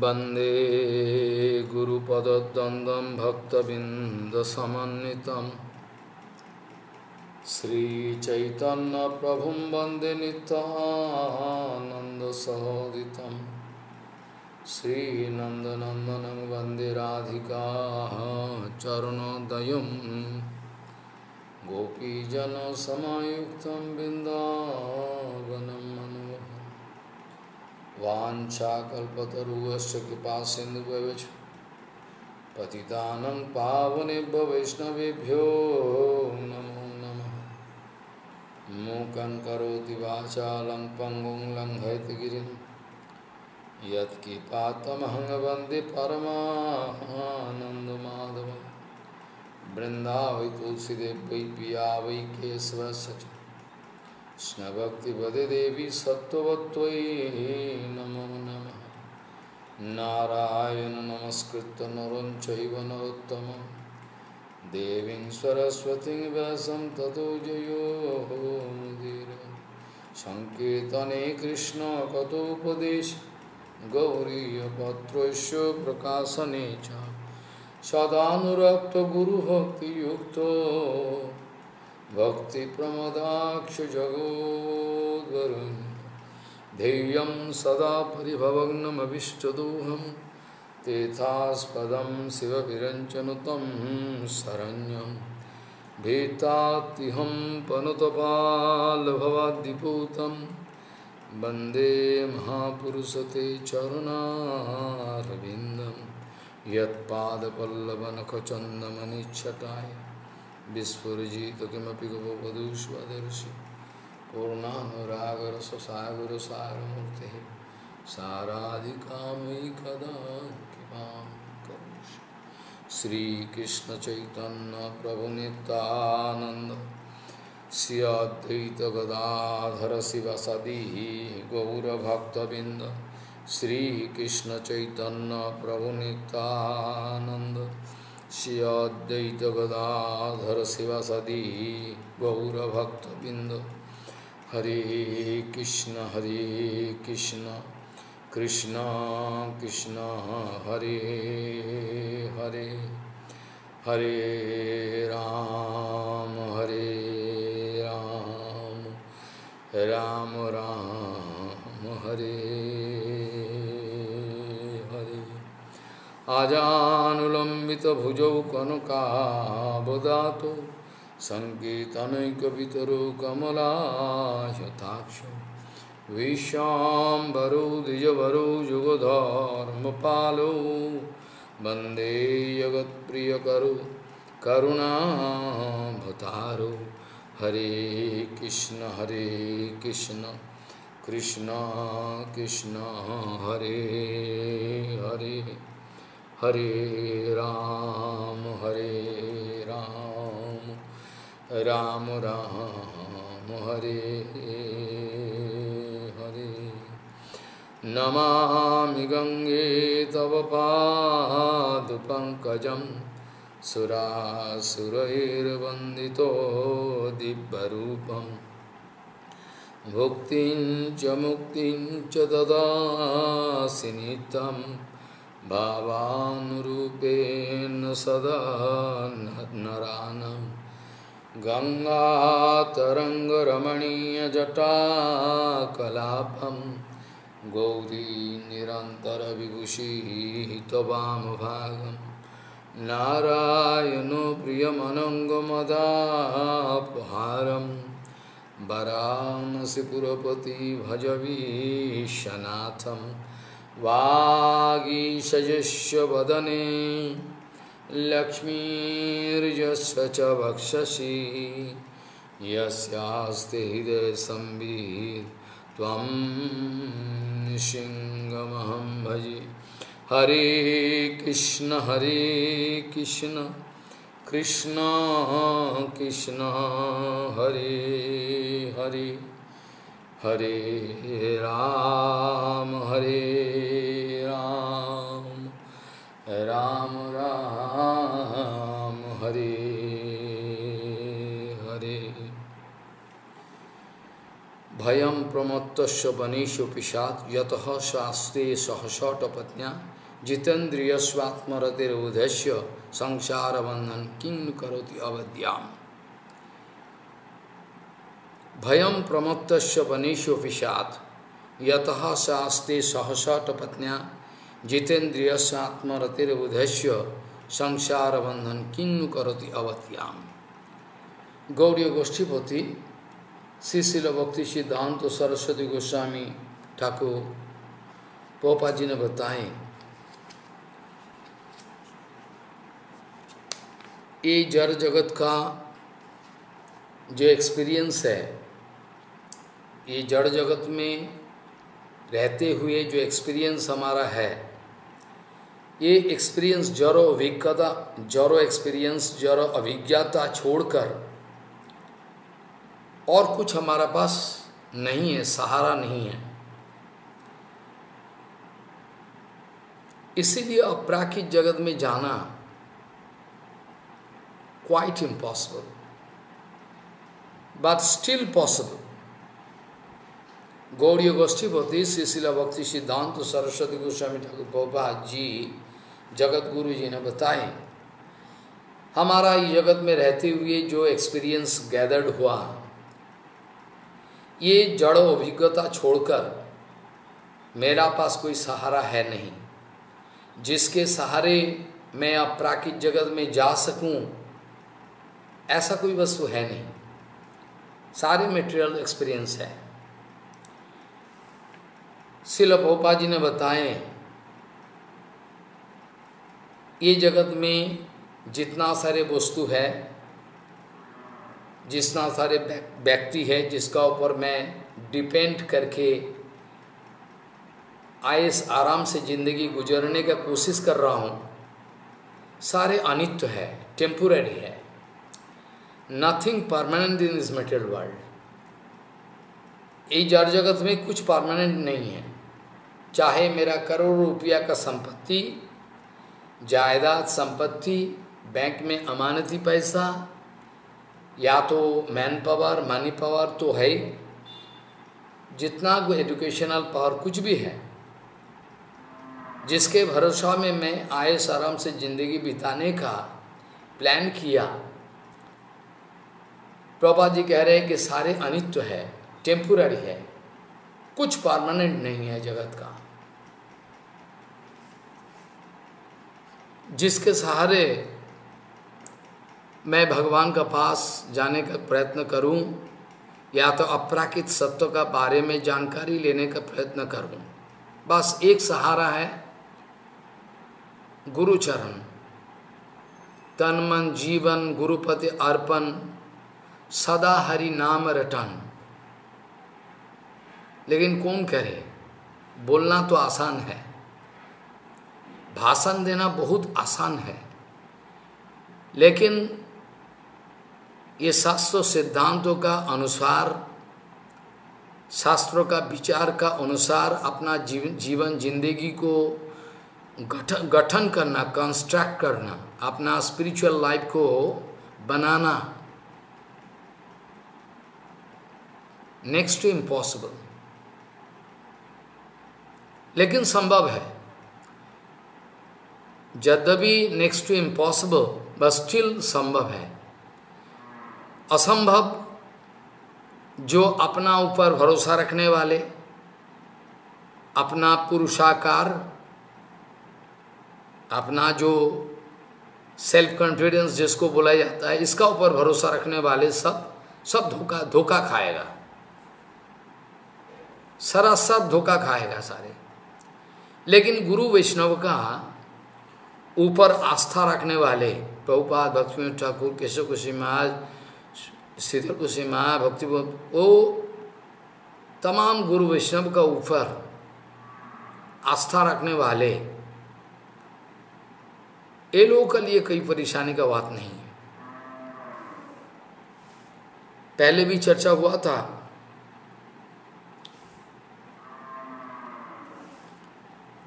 वंदे गुरुपदद्वन्द्वं भक्तबिन्दसमन्वितं। श्रीचैतन्यप्रभुं वंदे नित्यानन्दसहोदितं श्रीनन्दनन्दनं वंदे राधिका चरणोदयं। गोपीजनसमायुक्तं बिन्दावनं मनोहरम् वाञ्छाकल्पतरुवश्च कृपा सिन्धुभ्यश्च पतितानं पावनेभ्य वैष्णवेभ्यो नमो नमः। मूकं करोति वाचालं पङ्गुं लङ्घयति गिरिं। यत्किपातमहं वंदे परमानन्दमाधवं तुलसीदेव वै पिया वै केशवस्य च कृष्णभक्तिपदे देवी सत्त्ववत्त्वयि नमो नमः। नारायण नमस्कृत्य नरं चैव नरोत्तमं देवीं सरस्वतीं व्यासं ततो जयो मुदीर। सङ्कीर्तने कृष्णकथोपदेश गौरीयपत्रस्य प्रकाशने च। सदानुरक्तगुरुभक्तियुक्तो। भक्तिप्रमदाक्षजगोद्वरुन् ध्येयं सदा परिभवग्नमभिष्टदोहं तेथास्पदं शिवविरञ्चनुतं शरण्यं भीतात्तिहं पनुतपाल्भवाद्दिपूतं वंदे महापुरुषते चरुणारविन्दं यत्पादपल्लवनखचन्दमनिच्छटाय विस्फुजित किमपि गवधू स्वदर्शि पूर्णानुरागरससागरसारमूर्तिः साराधिकामयि कदा कृपां करोषि। श्रीकृष्णचैतन्यप्रभुनितानन्द श्री अद्वैतगदाधर शिवसदी गौरभक्तबिन्द श्रीकृष्णचैतन्यप्रभुनितानन्द श्री अद्वैत गदाधर शिवसदी गौरभक्तबिंद। हरे कृष्ण हरे कृष्ण कृष्ण कृष्ण, हरे हरे। हरे राम हरे राम। राम राम हरे हरे। आजानुलम्बितभुजौ कनकावदातो सङ्कीर्तनैकवितरो कमलायताक्षो विश्वाम्बरो, द्विजवरो, युगधर्मपालो, वंदे जगत्प्रियकरो, करुणाभतारो। हरे कृष्ण हरे कृष्ण कृष्ण कृष्ण, हरे हरे। हरे राम हरे राम राम राम, हरे हरे। नमामि गङ्गे तव पादपङ्कजं सुरासुरैर्वन्दितो दिव्यरूपं। भुक्तिं च मुक्तिं च ददासि नित्यं भावानुरूपेण सदा नरानम् गङ्गातरङ्गरमणीयजटाकलापं गौरी निरन्तरविभूषिः त्ववामभागं नारायणो प्रियमनङ्गमदापहारं वरानसिपुरपति भजवीशनाथं। वागीशजस्य वदने लक्ष्मीर्यस्य च वक्षसि यस्यास्ति हृदयसंवित् त्वं सिंहमहं भजे। हरे कृष्ण हरे कृष्ण कृष्ण कृष्ण, हरे हरे। हरे राम हरे राम राम राम, हरे हरे। भयं प्रमत्त वनीशु पिशात यत शास्त्रे सहसटपत्न्या जितेन्द्रिय स्वात्मरतिरुदस्य संसार बंधन किंग करोति अवध्याम। भयम प्रमत्त वनीशु पिशात यत शास्त्रे सहसटपत्न्या जितेन्द्रिय स्वात्मरतिरुदस्य संसार बंधन किन्नु करोति अवध्याम। गौड़ी गोष्ठीपति श्री शिल भक्ति सिद्धांत सरस्वती गोस्वामी ठाकुर पोपा जी ने बताए, ये जड़ जगत का जो एक्सपीरियंस है ये जड़ जगत में रहते हुए जो एक्सपीरियंस हमारा है, ये एक्सपीरियंस जरो अभिज्ञता जरो एक्सपीरियंस जरो अभिज्ञता छोड़कर और कुछ हमारा पास नहीं है, सहारा नहीं है। इसीलिए अपराखित जगत में जाना quite impossible but still possible गोष्ठी भक्ति शिशिला भक्ति सिद्धांत सरस्वती गोस्वामी ठाकुर गोपा जी जगत गुरु जी ने बताए। हमारा जगत में रहते हुए जो एक्सपीरियंस गैदर्ड हुआ, ये जड़ अभिज्ञता छोड़कर मेरा पास कोई सहारा है नहीं। जिसके सहारे मैं अपराकित जगत में जा सकूँ, ऐसा कोई वस्तु है नहीं। सारे मेटेरियल एक्सपीरियंस है। शिल भोपा जी ने बताए, ये जगत में जितना सारे वस्तु है, जितना सारे व्यक्ति है, जिसका ऊपर मैं डिपेंड करके आयस आराम से ज़िंदगी गुजरने का कोशिश कर रहा हूँ, सारे अनित्य है टेम्पोररी है। Nothing permanent in this material world ये जड़ जगत में कुछ परमानेंट नहीं है। चाहे मेरा करोड़ रुपया का संपत्ति, जायदाद संपत्ति, बैंक में अमानती पैसा, या तो मैन पावर मनी पावर तो है ही। जितना एजुकेशनल पावर कुछ भी है, जिसके भरोसा में मैं आयस आराम से ज़िंदगी बिताने का प्लान किया, प्रभा जी कह रहे हैं कि सारे अनित्य है टेम्पुररी है, कुछ परमानेंट नहीं है जगत का। जिसके सहारे मैं भगवान का पास जाने का प्रयत्न करूँ, या तो अपराकित सत्व का बारे में जानकारी लेने का प्रयत्न करूँ। बस एक सहारा है, गुरुचरण। तन मन जीवन गुरुपति अर्पण, सदा हरि नाम रटन। लेकिन कौन करे बोलना तो आसान है। भाषण देना बहुत आसान है। लेकिन ये शास्त्र सिद्धांतों का अनुसार, शास्त्रों का विचार का अनुसार अपना जीवन जीवन ज़िंदगी को गठन गठन करना कंस्ट्रक्ट करना, अपना स्पिरिचुअल लाइफ को बनाना नेक्स्ट टू इम्पॉसिबल लेकिन संभव है। यद्यपि next to impossible but still संभव है। असंभव, जो अपना ऊपर भरोसा रखने वाले, अपना पुरुषाकार, अपना जो सेल्फ कॉन्फिडेंस जिसको बोला जाता है, इसका ऊपर भरोसा रखने वाले सब सब धोखा धोखा खाएगा। सरासर धोखा खाएगा सारे। लेकिन गुरु वैष्णव का ऊपर आस्था रखने वाले, प्रभुपाद भक्ति ठाकुर, केशव कुशी महाराज शीतल कुशी महा भक्ति वो तमाम गुरु वैष्णव का ऊपर आस्था रखने वाले। ये लोगों के लिए कोई परेशानी का बात नहीं है। पहले भी चर्चा हुआ था।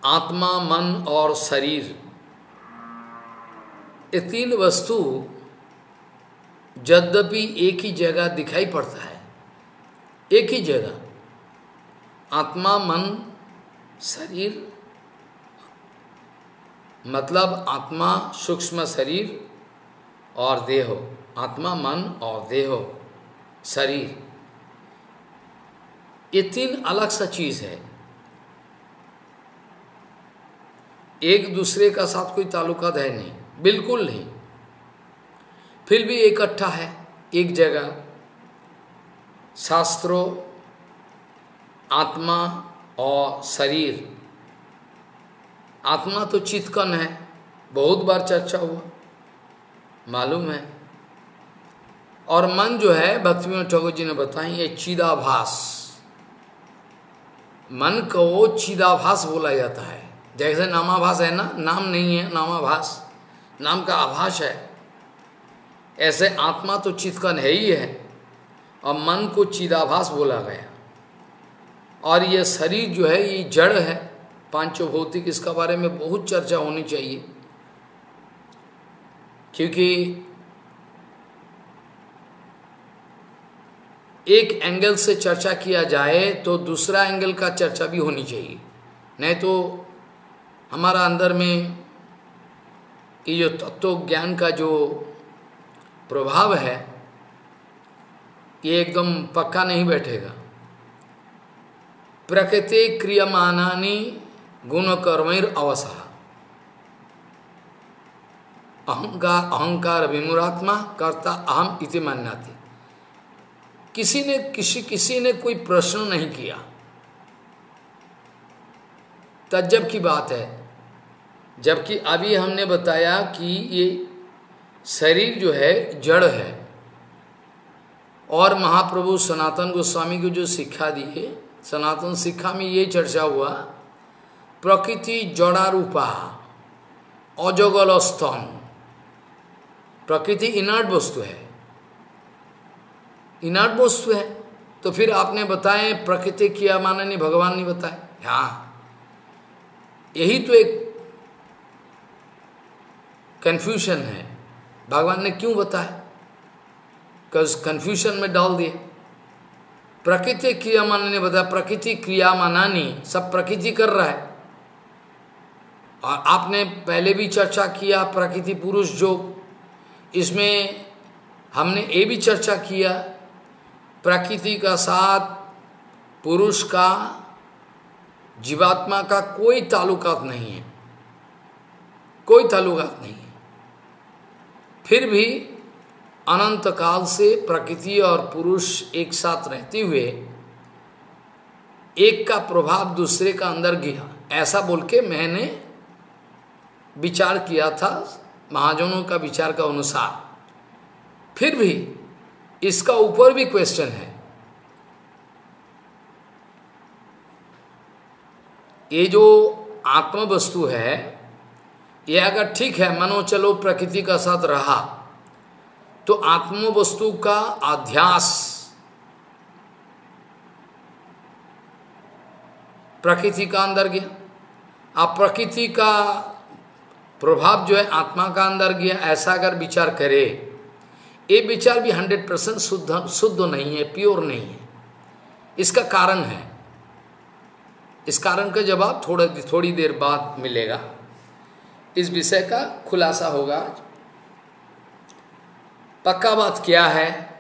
आत्मा, मन और शरीर ये तीन वस्तु यद्यपि एक ही जगह दिखाई पड़ता है। एक ही जगह। आत्मा, मन, शरीर मतलब आत्मा, सूक्ष्म शरीर और देहो। आत्मा, मन और देह, शरीर। ये तीन अलग सा चीज़ है। एक दूसरे का साथ कोई ताल्लुकात है नहीं। बिल्कुल नहीं। फिर भी इकट्ठा है, एक जगह। शास्त्रों, आत्मा और शरीर। आत्मा तो चितकन है, बहुत बार चर्चा हुआ, मालूम है। और मन जो है भक्ति ठाकुर जी ने बताई, ये चिदाभास। मन को चिदाभास बोला जाता है। जैसे नामाभास है ना, नाम नहीं है, नामाभास। नाम का आभास है। ऐसे आत्मा तो चितकन है ही है, और मन को चिदाभास बोला गया। और यह शरीर जो है, ये जड़ है। पाँचों भौतिक इसका बारे में बहुत चर्चा होनी चाहिए। क्योंकि एक एंगल से चर्चा किया जाए तो दूसरा एंगल का चर्चा भी होनी चाहिए। नहीं तो हमारा अंदर में ये जो तत्व ज्ञान का जो प्रभाव है, ये एकदम पक्का नहीं बैठेगा। प्रकृति क्रियमानानी गुण कर्मर अवसर। अहंकार अहंकार विमुरात्मा करता अहम इति मान्याति। किसी ने किसी किसी ने कोई प्रश्न नहीं किया। तजब की बात है जबकि अभी हमने बताया कि ये शरीर जो है, जड़ है। और महाप्रभु सनातन गोस्वामी को जो शिक्षा दी है, सनातन शिक्षा में ये चर्चा हुआ, प्रकृति जड़ा रूपा अजगल स्तन प्रकृति इनर्ट वस्तु है। इनर्ट वस्तु है। तो फिर आपने बताए प्रकृति किया माना नहीं भगवान ने बताए हाँ। यही तो एक कंफ्यूशन है। भगवान ने क्यों बताया? कन्फ्यूशन में डाल दिए। प्रकृति क्रिया माना ने बताया, प्रकृति क्रिया मानानी, सब प्रकृति कर रहा है। और आपने पहले भी चर्चा किया, प्रकृति पुरुष जो, इसमें हमने ये भी चर्चा किया, प्रकृति का साथ, पुरुष का, जीवात्मा का कोई ताल्लुकात नहीं है। कोई ताल्लुकात नहीं है। फिर भी अनंत काल से प्रकृति और पुरुष एक साथ रहते हुए, एक का प्रभाव दूसरे का अंदर गया। ऐसा बोल के मैंने विचार किया था, महाजनों का विचार का अनुसार। फिर भी इसका ऊपर भी क्वेश्चन है। ये जो आत्म वस्तु है ये अगर ठीक है, मनो चलो प्रकृति का साथ रहा तो आत्म वस्तु का अध्यास प्रकृति का अंदर गया। अब प्रकृति का प्रभाव जो है, आत्मा का अंदर गया, ऐसा अगर विचार करे, ये विचार भी हंड्रेड परसेंट शुद्ध शुद्ध नहीं है, प्योर नहीं है। इसका कारण है। इस कारण का जवाब थोड़ा, थोड़ी देर बाद मिलेगा। इस विषय का खुलासा होगा। पक्का बात क्या है?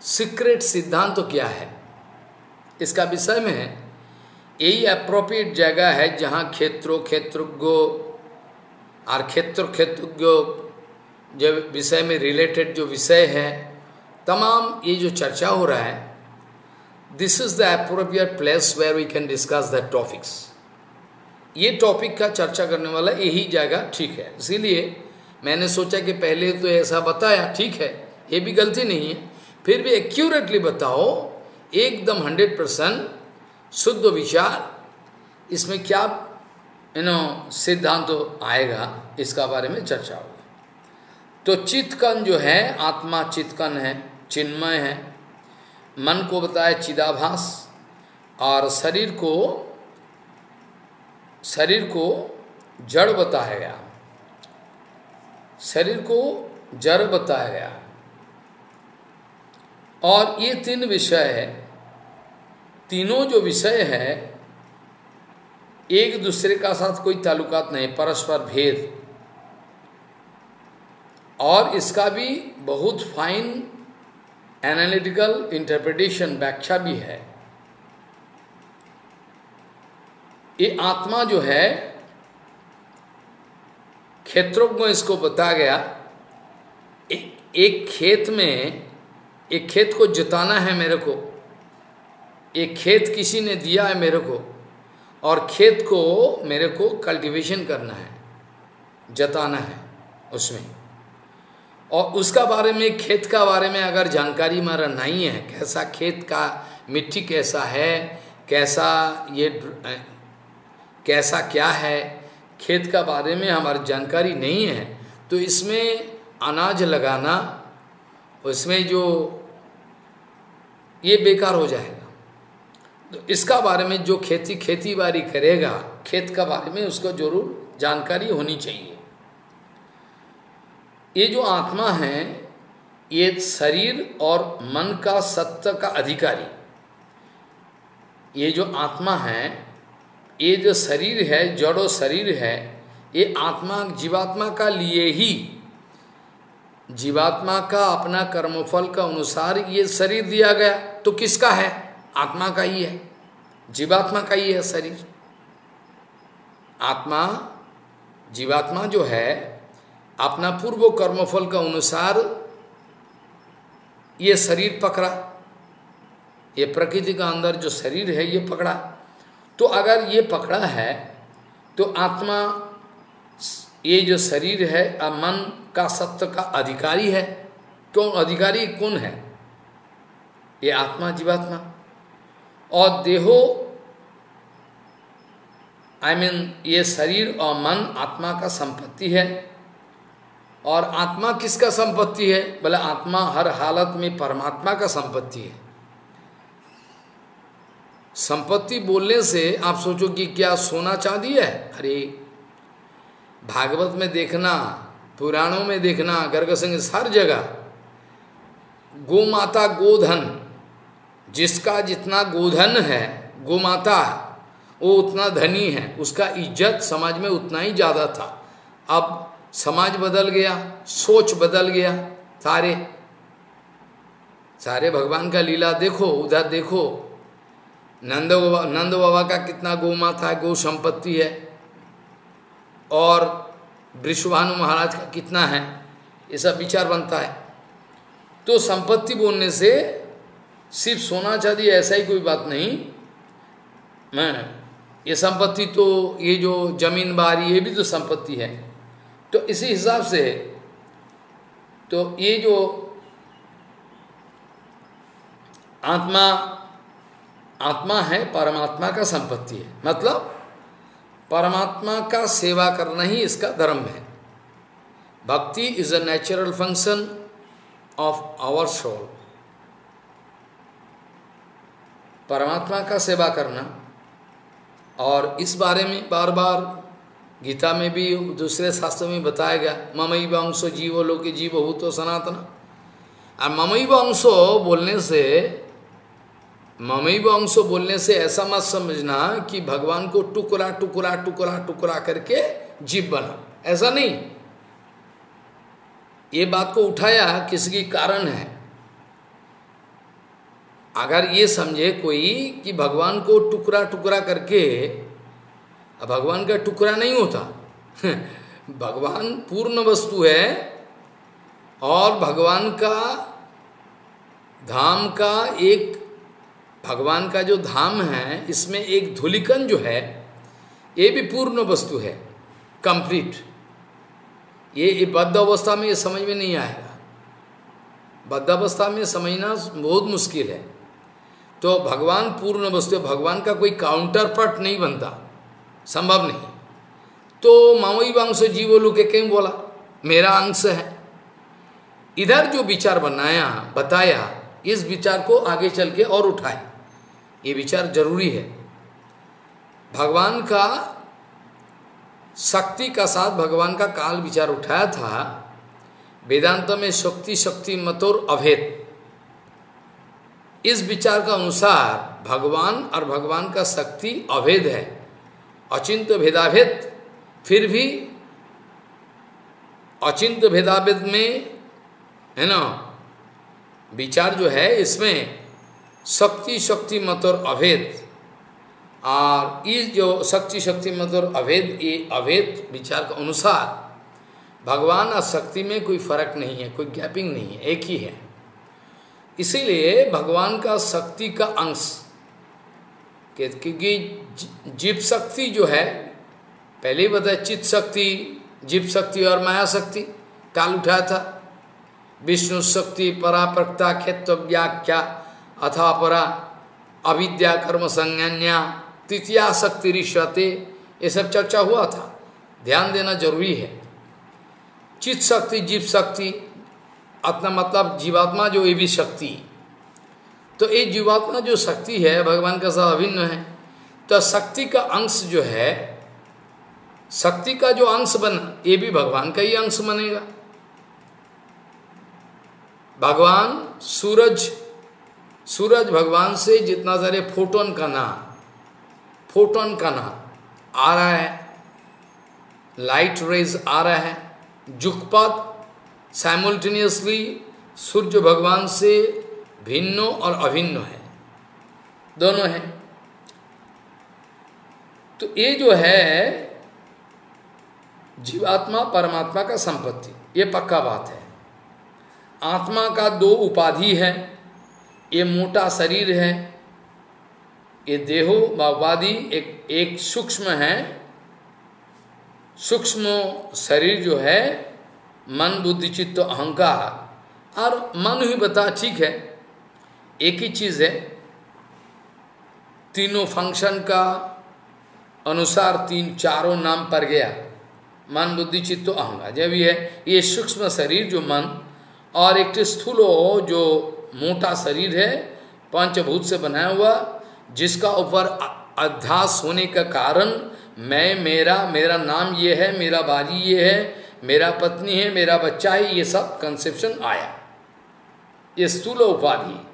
सीक्रेट सिद्धांत तो क्या है? इसका विषय में है। यही अप्रोप्रिएट जगह है जहाँ क्षेत्रों, क्षेत्रज्ञों और क्षेत्र, क्षेत्रज्ञों जो विषय में रिलेटेड जो विषय है, तमाम ये जो चर्चा हो रहा है this is the appropriate place where we can discuss the topics ये टॉपिक का चर्चा करने वाला यही जगह ठीक है। इसीलिए मैंने सोचा कि पहले तो ऐसा बताया, ठीक है, ये भी गलती नहीं है। फिर भी एक्यूरेटली बताओ, एकदम हंड्रेड परसेंट शुद्ध विचार, इसमें क्या यू नो सिद्धांत तो आएगा, इसका बारे में चर्चा होगा। तो चित्तकन जो है, आत्मा चित्तकन है, चिन्मय है। मन को बताए चिदाभास, और शरीर को शरीर को जड़ बताया गया। शरीर को जड़ बताया गया। और ये तीन विषय है। तीनों जो विषय है, एक दूसरे का साथ कोई ताल्लुकात नहीं, परस्पर भेद। और इसका भी बहुत फाइन एनालिटिकल इंटरप्रिटेशन व्याख्या भी है। ये आत्मा जो है क्षेत्रों में इसको बताया गया एक, एक खेत में एक खेत को जताना है मेरे को एक खेत किसी ने दिया है मेरे को और खेत को मेरे को कल्टीवेशन करना है जताना है उसमें। और उसका बारे में खेत का बारे में अगर जानकारी हमारा नहीं है कैसा खेत का मिट्टी कैसा है कैसा ये कैसा क्या है, खेत का बारे में हमारी जानकारी नहीं है तो इसमें अनाज लगाना, उसमें जो ये बेकार हो जाएगा। तो इसका बारे में जो खेती खेती बाड़ी करेगा, खेत का बारे में उसको ज़रूर जानकारी होनी चाहिए। ये जो आत्मा है, ये शरीर और मन का सत्य का अधिकारी। ये जो आत्मा है ये जो शरीर है, जड़ो शरीर है, ये आत्मा, जीवात्मा का लिए ही, जीवात्मा का अपना कर्मफल का अनुसार ये शरीर दिया गया। तो किसका है? आत्मा का ही है। जीवात्मा का ही है शरीर। आत्मा, जीवात्मा जो है, अपना पूर्व कर्मफल का अनुसार ये शरीर पकड़ा। ये प्रकृति का अंदर जो शरीर है, ये पकड़ा। तो अगर ये पकड़ा है तो आत्मा ये जो शरीर है मन का सत्य का अधिकारी है। क्यों? अधिकारी कौन है? ये आत्मा जीवात्मा। और देहो आई I मीन mean, ये शरीर और मन आत्मा का संपत्ति है। और आत्मा किसका संपत्ति है? बोले आत्मा हर हालत में परमात्मा का संपत्ति है। संपत्ति बोलने से आप सोचो कि क्या सोना चांदी है? अरे, भागवत में देखना, पुराणों में देखना गर्ग संग हर जगह गो माता गोधन, जिसका जितना गोधन है, गोमाता वो उतना धनी है, उसका इज़्ज़त समाज में उतना ही ज़्यादा था। अब समाज बदल गया, सोच बदल गया, सारे सारे भगवान का लीला देखो, उधर देखो नंद बाबा नंद बाबा का कितना गौ माता है गौ संपत्ति है। और विश्वभानु महाराज का कितना है, ये सब विचार बनता है। तो संपत्ति बोलने से सिर्फ़ सोना चांदी ऐसा ही कोई बात नहीं। मैं, ये संपत्ति तो ये जो ज़मीन बारी, ये भी तो संपत्ति है। तो इसी हिसाब से तो ये जो आत्मा आत्मा है, परमात्मा का संपत्ति है। मतलब परमात्मा का सेवा करना ही इसका धर्म है। Bhakti is a natural function of our soul परमात्मा का सेवा करना, और इस बारे में बार बार गीता में भी, दूसरे शास्त्रों में बताया गया, ममई वंशो जीवो लोग जीव हो तो सनातन। और ममई वंशो बोलने से ममई वंशो बोलने से ऐसा मत समझना कि भगवान को टुकड़ा टुकड़ा टुकड़ा टुकड़ा करके जीव बना। ऐसा नहीं। ये बात को उठाया किसी की कारण है? अगर ये समझे कोई कि भगवान को टुकड़ा टुकड़ा करके भगवान का टुकड़ा नहीं होता। भगवान पूर्ण वस्तु है और भगवान का धाम का एक भगवान का जो धाम है, इसमें एक धूलिकन जो है, ये भी पूर्ण वस्तु है कंप्लीट ये बद्ध अवस्था में ये समझ में नहीं आएगा। बद्ध अवस्था में समझना बहुत मुश्किल है। तो भगवान पूर्ण वस्तु भगवान का कोई काउंटर पार्ट नहीं बनता, संभव नहीं। तो मामई वंश जीवोलु के कहीं बोला, मेरा अंश है। इधर जो विचार बनाया, बताया, इस विचार को आगे चल के और उठाए ये विचार ज़रूरी है। भगवान का शक्ति का साथ भगवान का काल विचार उठाया था। वेदांत में शक्ति शक्ति मतोर अभेद। इस विचार का अनुसार भगवान और भगवान का शक्ति अभेद है। अचिंत भेदाभेद, फिर भी अचिंत भेदाभेद में, है ना? विचार जो है इसमें शक्ति शक्ति मत और अभेद। और इस जो शक्ति शक्ति मत और अभेद, ये अभेद विचार के अनुसार भगवान और शक्ति में कोई फ़र्क नहीं है, कोई गैपिंग नहीं है, एक ही है। इसीलिए भगवान का शक्ति का अंश क्योंकि जीव शक्ति जो है, पहले ही बताया चित्त शक्ति, जीव शक्ति और माया शक्ति, काल उठाया था। विष्णु शक्ति पराप्रक्ता क्षेत्र व्याख्या अथा परा अविद्या कर्म संज्ञा तृतीया शक्ति ऋषते ये सब चर्चा हुआ था। ध्यान देना ज़रूरी है। चित्त शक्ति जीव शक्ति अपना मतलब जीवात्मा जो ये भी शक्ति। तो ये जीवात्मा जो शक्ति है, भगवान का साथ अभिन्न है तो शक्ति का अंश जो है, शक्ति का जो अंश बना, ये भी भगवान का ही अंश बनेगा। भगवान, सूरज सूरज भगवान से जितना सारे फोटोन का ना, फोटोन का ना आ रहा है लाइट रेज आ रहा है, जुगपात साइमल्टेनियसली सूर्य भगवान से भिन्न और अभिन्न है, दोनों है। तो ये जो है, जीवात्मा परमात्मा का संपत्ति, ये पक्का बात है। आत्मा का दो उपाधि है ये मोटा शरीर है, ये देहो उपाधि एक एक सूक्ष्म है। सूक्ष्म शरीर जो है, मन, बुद्धि, चित्त, अहंकार, और मन ही बता, ठीक है, एक ही चीज़ है। तीनों फ़ंक्शन का अनुसार तीन, चारों नाम पर गया, मन, बुद्धि, चित्त, अहंकार जब ये ये सूक्ष्म शरीर जो मन और एक स्थूल जो मोटा शरीर है, पंचभूत से बनाया हुआ, जिसका ऊपर अध्यास होने का कारण मैं, मेरा मेरा नाम ये है, मेरा बाजी ये है, मेरा पत्नी है, मेरा बच्चा है, ये सब कंसेप्शन आया। ये स्थूल उपाधि।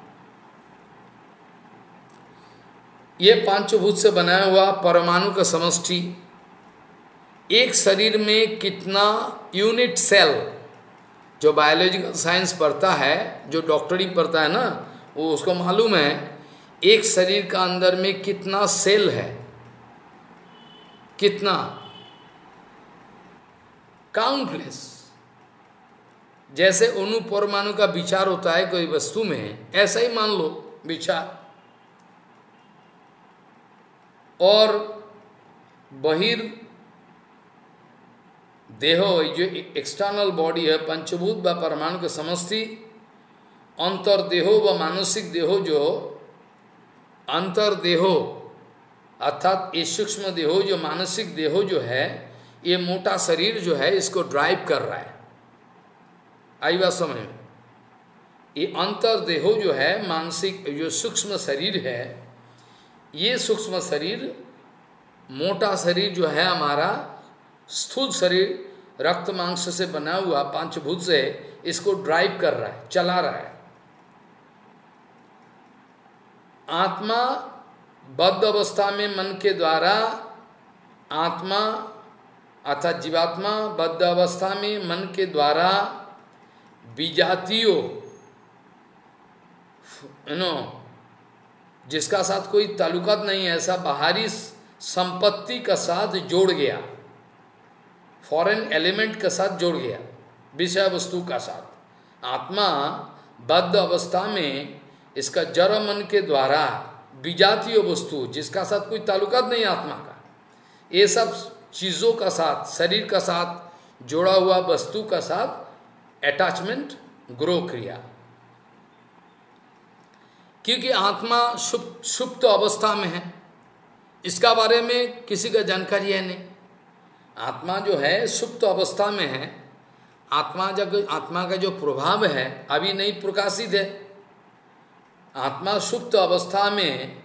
ये पांचभूत से बनाया हुआ परमाणु का समष्टि। एक शरीर में कितना यूनिट सेल जो बायोलॉजिकल साइंस पढ़ता है, जो डॉक्टरी पढ़ता है ना, वो उसको मालूम है, एक शरीर का अंदर में कितना सेल है। कितना? काउंटलेस जैसे अणु परमाणु का विचार होता है कोई वस्तु में, ऐसा ही मान लो विचार। और बहिर देहो जो एक्सटर्नल बॉडी है, पंचभूत व परमाणु के समस्ती अंतर्देहो व मानसिक देहो जो अंतर्देहो अर्थात ये सूक्ष्म देहो जो मानसिक देहो जो है, ये मोटा शरीर जो है, इसको ड्राइव कर रहा है। आई बात समय में? ये अंतर्देहो जो है, मानसिक जो सूक्ष्म शरीर है, ये सूक्ष्म शरीर मोटा शरीर जो है हमारा, स्थूल शरीर रक्त मांस से बना हुआ पांचभूत से इसको ड्राइव कर रहा है, चला रहा है। आत्मा बद्ध अवस्था में मन के द्वारा आत्मा अर्थात जीवात्मा बद्ध अवस्था में मन के द्वारा विजातियों जिसका साथ कोई ताल्लुकात नहीं है, ऐसा बाहरी संपत्ति का साथ जोड़ गया। फॉरेन एलिमेंट के साथ जोड़ गया विषय वस्तु का साथ। आत्मा बद्ध अवस्था में इसका जड़ मन के द्वारा विजातीय वस्तु, जिसका साथ कोई ताल्लुकात नहीं आत्मा का, ये सब चीज़ों का साथ, शरीर का साथ, जोड़ा हुआ वस्तु का साथ अटैचमेंट ग्रो किया क्योंकि आत्मा सुप्त अवस्था में है, इसका बारे में किसी का जानकारी है नहीं। आत्मा जो है, सुप्त अवस्था में है। आत्मा जब आत्मा का जो प्रभाव है, अभी नहीं प्रकाशित है। आत्मा सुप्त अवस्था में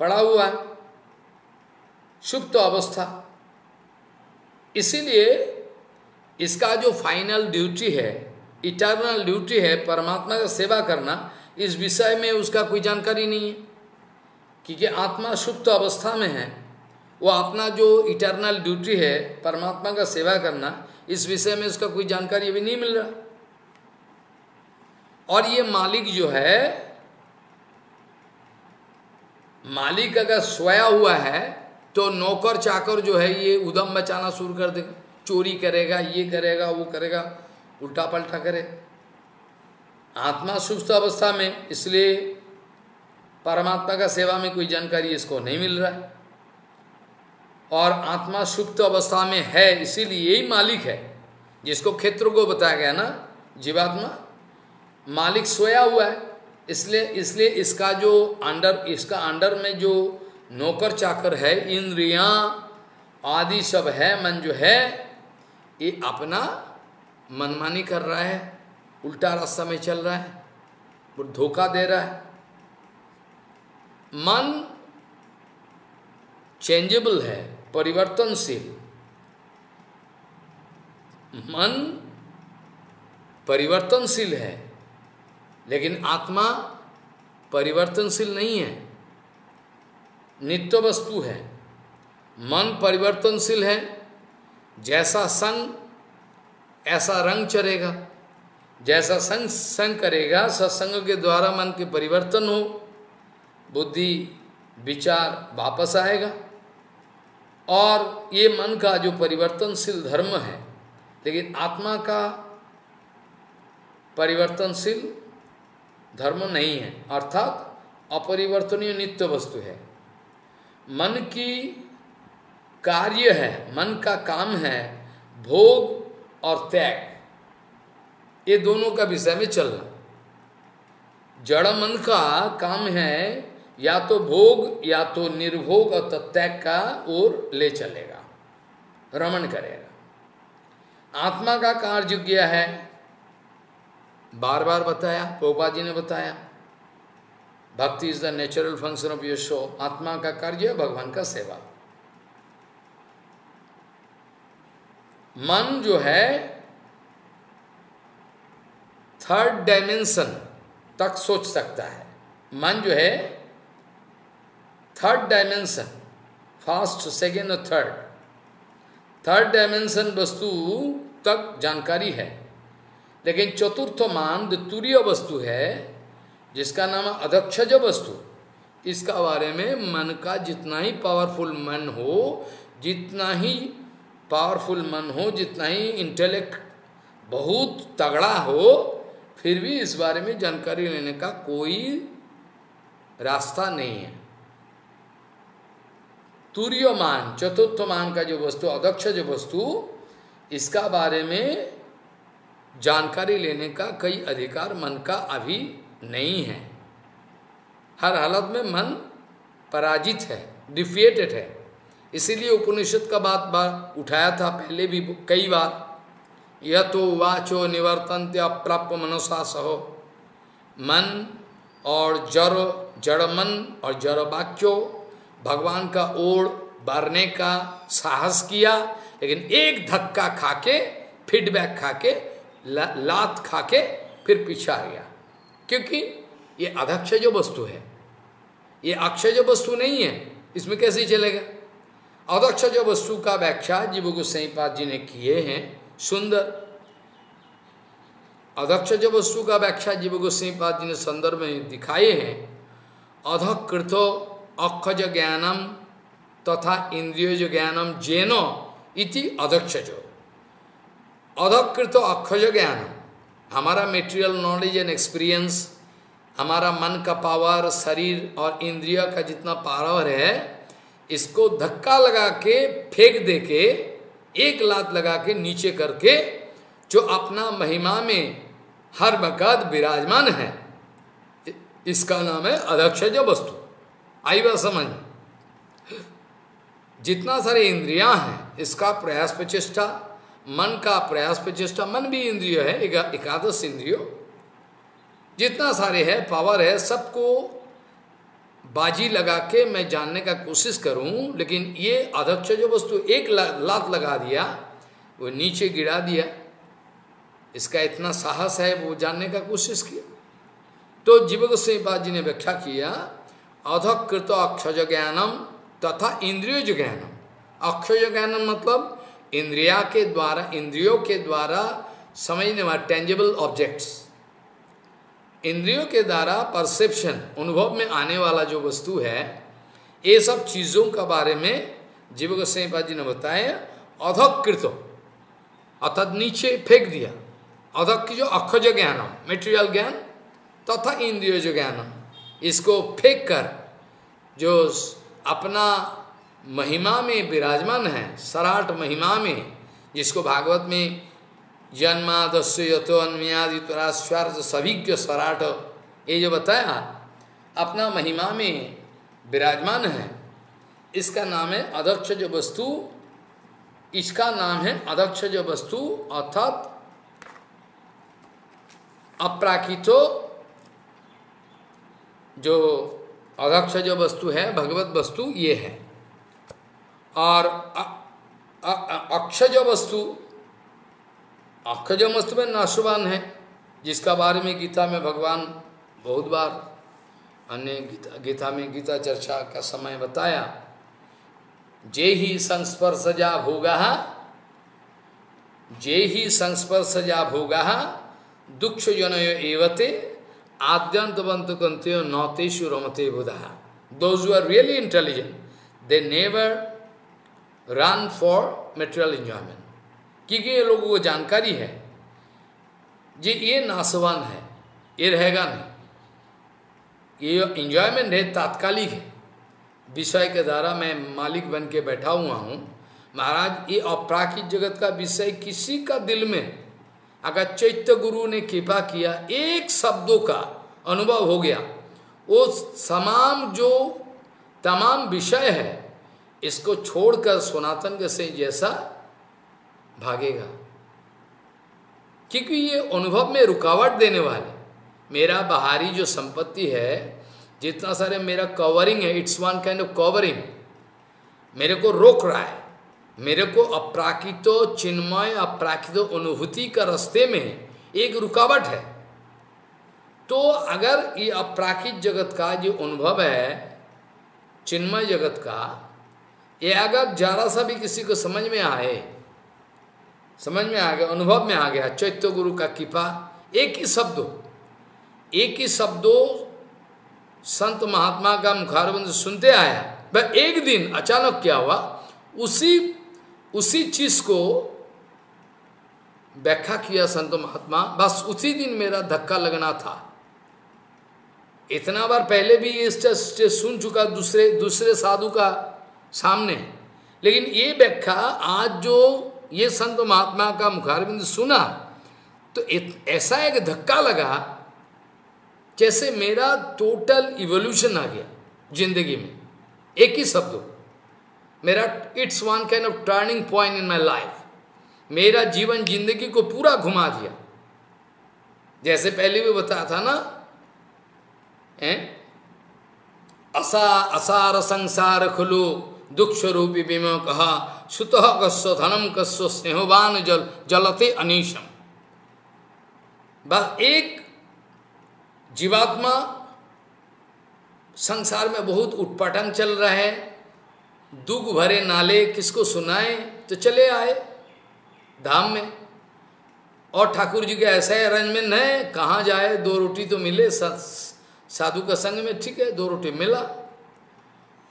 पड़ा हुआ है। सुप्त अवस्था। इसीलिए इसका जो फाइनल ड्यूटी है इटर्नल ड्यूटी है, परमात्मा का सेवा करना, इस विषय में उसका कोई जानकारी नहीं है। क्योंकि आत्मा सुप्त अवस्था में है। वो अपना जो इटरनल ड्यूटी है, परमात्मा का सेवा करना, इस विषय में उसका कोई जानकारी अभी नहीं मिल रहा। और ये मालिक जो है, मालिक अगर सोया हुआ है तो नौकर चाकर जो है, ये उदम बचाना शुरू कर देगा। चोरी करेगा, ये करेगा, वो करेगा उल्टा पलटा करे। आत्मा सुस्त अवस्था में, इसलिए परमात्मा का सेवा में कोई जानकारी इसको नहीं मिल रहा। है और आत्मा सुप्त अवस्था में है, इसीलिए यही मालिक है, जिसको क्षेत्र को बताया गया ना, जीवात्मा। मालिक सोया हुआ है, इसलिए इसलिए इसका जो अंडर, इसका अंडर में जो नौकर चाकर है, इंद्रिया आदि सब है, मन जो है, ये अपना मनमानी कर रहा है, उल्टा रास्ता में चल रहा है, वो धोखा दे रहा है। मन चेंजेबल है परिवर्तनशील। मन परिवर्तनशील है, लेकिन आत्मा परिवर्तनशील नहीं है। नित्य वस्तु है। मन परिवर्तनशील है, जैसा संग, ऐसा रंग चरेगा। जैसा संग संग करेगा, सत्संग के द्वारा मन के परिवर्तन हो, बुद्धि, विचार वापस आएगा। और ये मन का जो परिवर्तनशील धर्म है, लेकिन आत्मा का परिवर्तनशील धर्म नहीं है, अर्थात अपरिवर्तनीय नित्य वस्तु है। मन की कार्य है, मन का काम है भोग और त्याग। ये दोनों का विषय में चलना। जड़ मन का काम है या तो भोग या तो निर्भोग और त्याग का ओर ले चलेगा। रमन करेगा। आत्मा का कार्य किया है? बार बार बताया पोपा जी ने बताया। Bhakti is the natural function of your soul आत्मा का कार्य भगवान का सेवा। मन जो है थर्ड डायमेंशन तक सोच सकता है। मन जो है थर्ड डायमेंशन फ़र्स्ट सेकेंड और थर्ड थर्ड डायमेंशन वस्तु तक जानकारी है। लेकिन चतुर्थ मान तुरीय वस्तु है, जिसका नाम है अधक्षज वस्तु। इसका बारे में मन का जितना ही पावरफुल मन हो, जितना ही पावरफुल मन हो, जितना ही इंटेलेक्ट बहुत तगड़ा हो, फिर भी इस बारे में जानकारी लेने का कोई रास्ता नहीं है। तुरीय मान चतुर्थ मान का जो वस्तु अध्यक्ष जो वस्तु, इसका बारे में जानकारी लेने का कई अधिकार मन का अभी नहीं है। हर हालत में मन पराजित है डिफिएटेड है। इसीलिए उपनिषद का बात बार उठाया था पहले भी कई बार। यह तो वाचो निवर्तन अप्राप्य मनसा सहो। मन और जड़ जड़ मन और जड़ वाक्यो भगवान का ओढ़ बारने का साहस किया लेकिन एक धक्का खाके फीडबैक खाके ला, लात खाके फिर पीछा आ गया। क्योंकि ये अधक्ष जो वस्तु है ये अक्षय जो वस्तु नहीं है इसमें कैसे चलेगा? अधक्ष जो वस्तु का व्याख्या जीव गोसाईपाद जी ने किए हैं सुंदर। अधक्ष जो वस्तु का व्याख्या जीव गोसाईपाद जी ने संदर्भ में दिखाए हैं अधकृतो अक्षज ज्ञानम तथा इंद्रिय जो ज्ञानम जेनो इति अधक्ष जो अधकृत अक्षज ज्ञान हमारा मेटेरियल नॉलेज एंड एक्सपीरियंस हमारा मन का पावर शरीर और इंद्रिय का जितना पावर है, इसको धक्का लगा के फेंक दे के एक लात लगा के नीचे करके, जो अपना महिमा में हर वक़्त विराजमान है। इसका नाम है अध्यक्ष वस्तु आई बात समझ जितना सारे इंद्रियाँ हैं, इसका प्रयास प्रचेष्टा मन का प्रयास प्रचेष्टा मन भी इंद्रिय है एकादश इंद्रियो। जितना सारे है पावर है, सबको बाजी लगा के मैं जानने का कोशिश करूँ, लेकिन ये अध्यक्ष जो वस्तु एक लात लगा दिया, वो नीचे गिरा दिया। इसका इतना साहस है, वो जानने का कोशिश किया। तो जीव गोस्वामी जी ने व्याख्या किया अधकृत अक्षज ज्ञानम तथा इंद्रिय जो ज्ञानम अक्षय ज्ञानम मतलब इंद्रिया के द्वारा, इंद्रियों के द्वारा समझने वाले टेंजेबल ऑब्जेक्ट्स इंद्रियों के द्वारा परसेप्शन अनुभव में आने वाला जो वस्तु है, ये सब चीज़ों का बारे में जीव गोस्वाईपा जी ने बताया, अधकृत। अर्थात नीचे फेंक दिया। अधक की जो अक्षज ज्ञान मेटेरियल ज्ञान तथा इंद्रिय जो ज्ञान इसको फेंक कर, जो अपना महिमा में विराजमान है, सराट महिमा में, जिसको भागवत में जन्मादस्य यथो अन्मयादितरास्वार्थ सभिज्ञ सराट, ये जो बताया, अपना महिमा में विराजमान है। इसका नाम है अध्यक्ष जो वस्तु, इसका नाम है अध्यक्ष जो वस्तु, अर्थात अप्राकृतो जो अध्यक्ष जो वस्तु है, भगवत वस्तु ये है। और अक्षज वस्तु अक्षज वस्तु में नाशवान है, जिसका बारे में गीता में भगवान बहुत बार अन्य गीता गीता में गीता चर्चा का समय बताया, जे ही संस्पर्शजा भोगा, जे ही संस्पर्शजा भोगा दुक्ष जनयो एवते आद्यंतवंत कंत्यो नौतेषु रमते बुधा। Those are really intelligent they never run for material enjoyment क्योंकि ये लोगों को जानकारी है। जे, ये नासवान है। ये रहेगा नहीं। ये इंजॉयमेंट है, तात्कालिक है। विषय के द्वारा मैं मालिक बन के बैठा हुआ हूँ। महाराज, ये अपराकित जगत का विषय किसी का दिल में अगर चैत्य गुरु ने कृपा किया, एक शब्दों का अनुभव हो गया, वो तमाम जो तमाम विषय है, इसको छोड़कर सनातन से जैसा भागेगा। क्योंकि ये अनुभव में रुकावट देने वाले। मेरा बाहरी जो संपत्ति है, जितना सारे मेरा कवरिंग है it's one kind of covering मेरे को रोक रहा है। मेरे को अपराकितो चिन्मय, अपराकितो अनुभूति का रास्ते में एक रुकावट है। तो अगर ये अपराकित जगत का जो अनुभव है, चिन्मय जगत का, ये अगर जरा सा भी किसी को समझ में आए, समझ में आ गया, अनुभव में आ गया, चैत्य गुरु का कृपा, एक ही शब्दों, एक ही शब्दों संत महात्मा का मुखारबंद सुनते आया, वह एक दिन अचानक क्या हुआ, उसी उसी चीज़ को व्याख्या किया संत महात्मा, बस उसी दिन मेरा धक्का लगना था। इतना बार पहले भी ये सुन चुका दूसरे दूसरे साधु का सामने। लेकिन ये व्याख्या आज जो ये संत महात्मा का मुखारबिंद सुना तो ऐसा एक धक्का लगा जैसे मेरा टोटल इवोल्यूशन आ गया ज़िंदगी में। एक ही शब्द। मेरा it's one kind of turning point in my life मेरा जीवन ज़िंदगी को पूरा घुमा दिया। जैसे पहले भी बताया था ना ए? असा, असार संसार खुलो, दुख स्वरूपी विमो कहा, सुत कस्व धनम कस्व स्नेहवान जल, जलते अनिशम। बस एक जीवात्मा संसार में बहुत उटपटन चल रहा है। दुख भरे नाले किसको सुनाए? तो चले आए धाम में। और ठाकुर जी के ऐसा ही अरेंजमेंट है कहाँ जाए? दो रोटी तो मिले साधु का संग में ठीक है, दो रोटी मिला।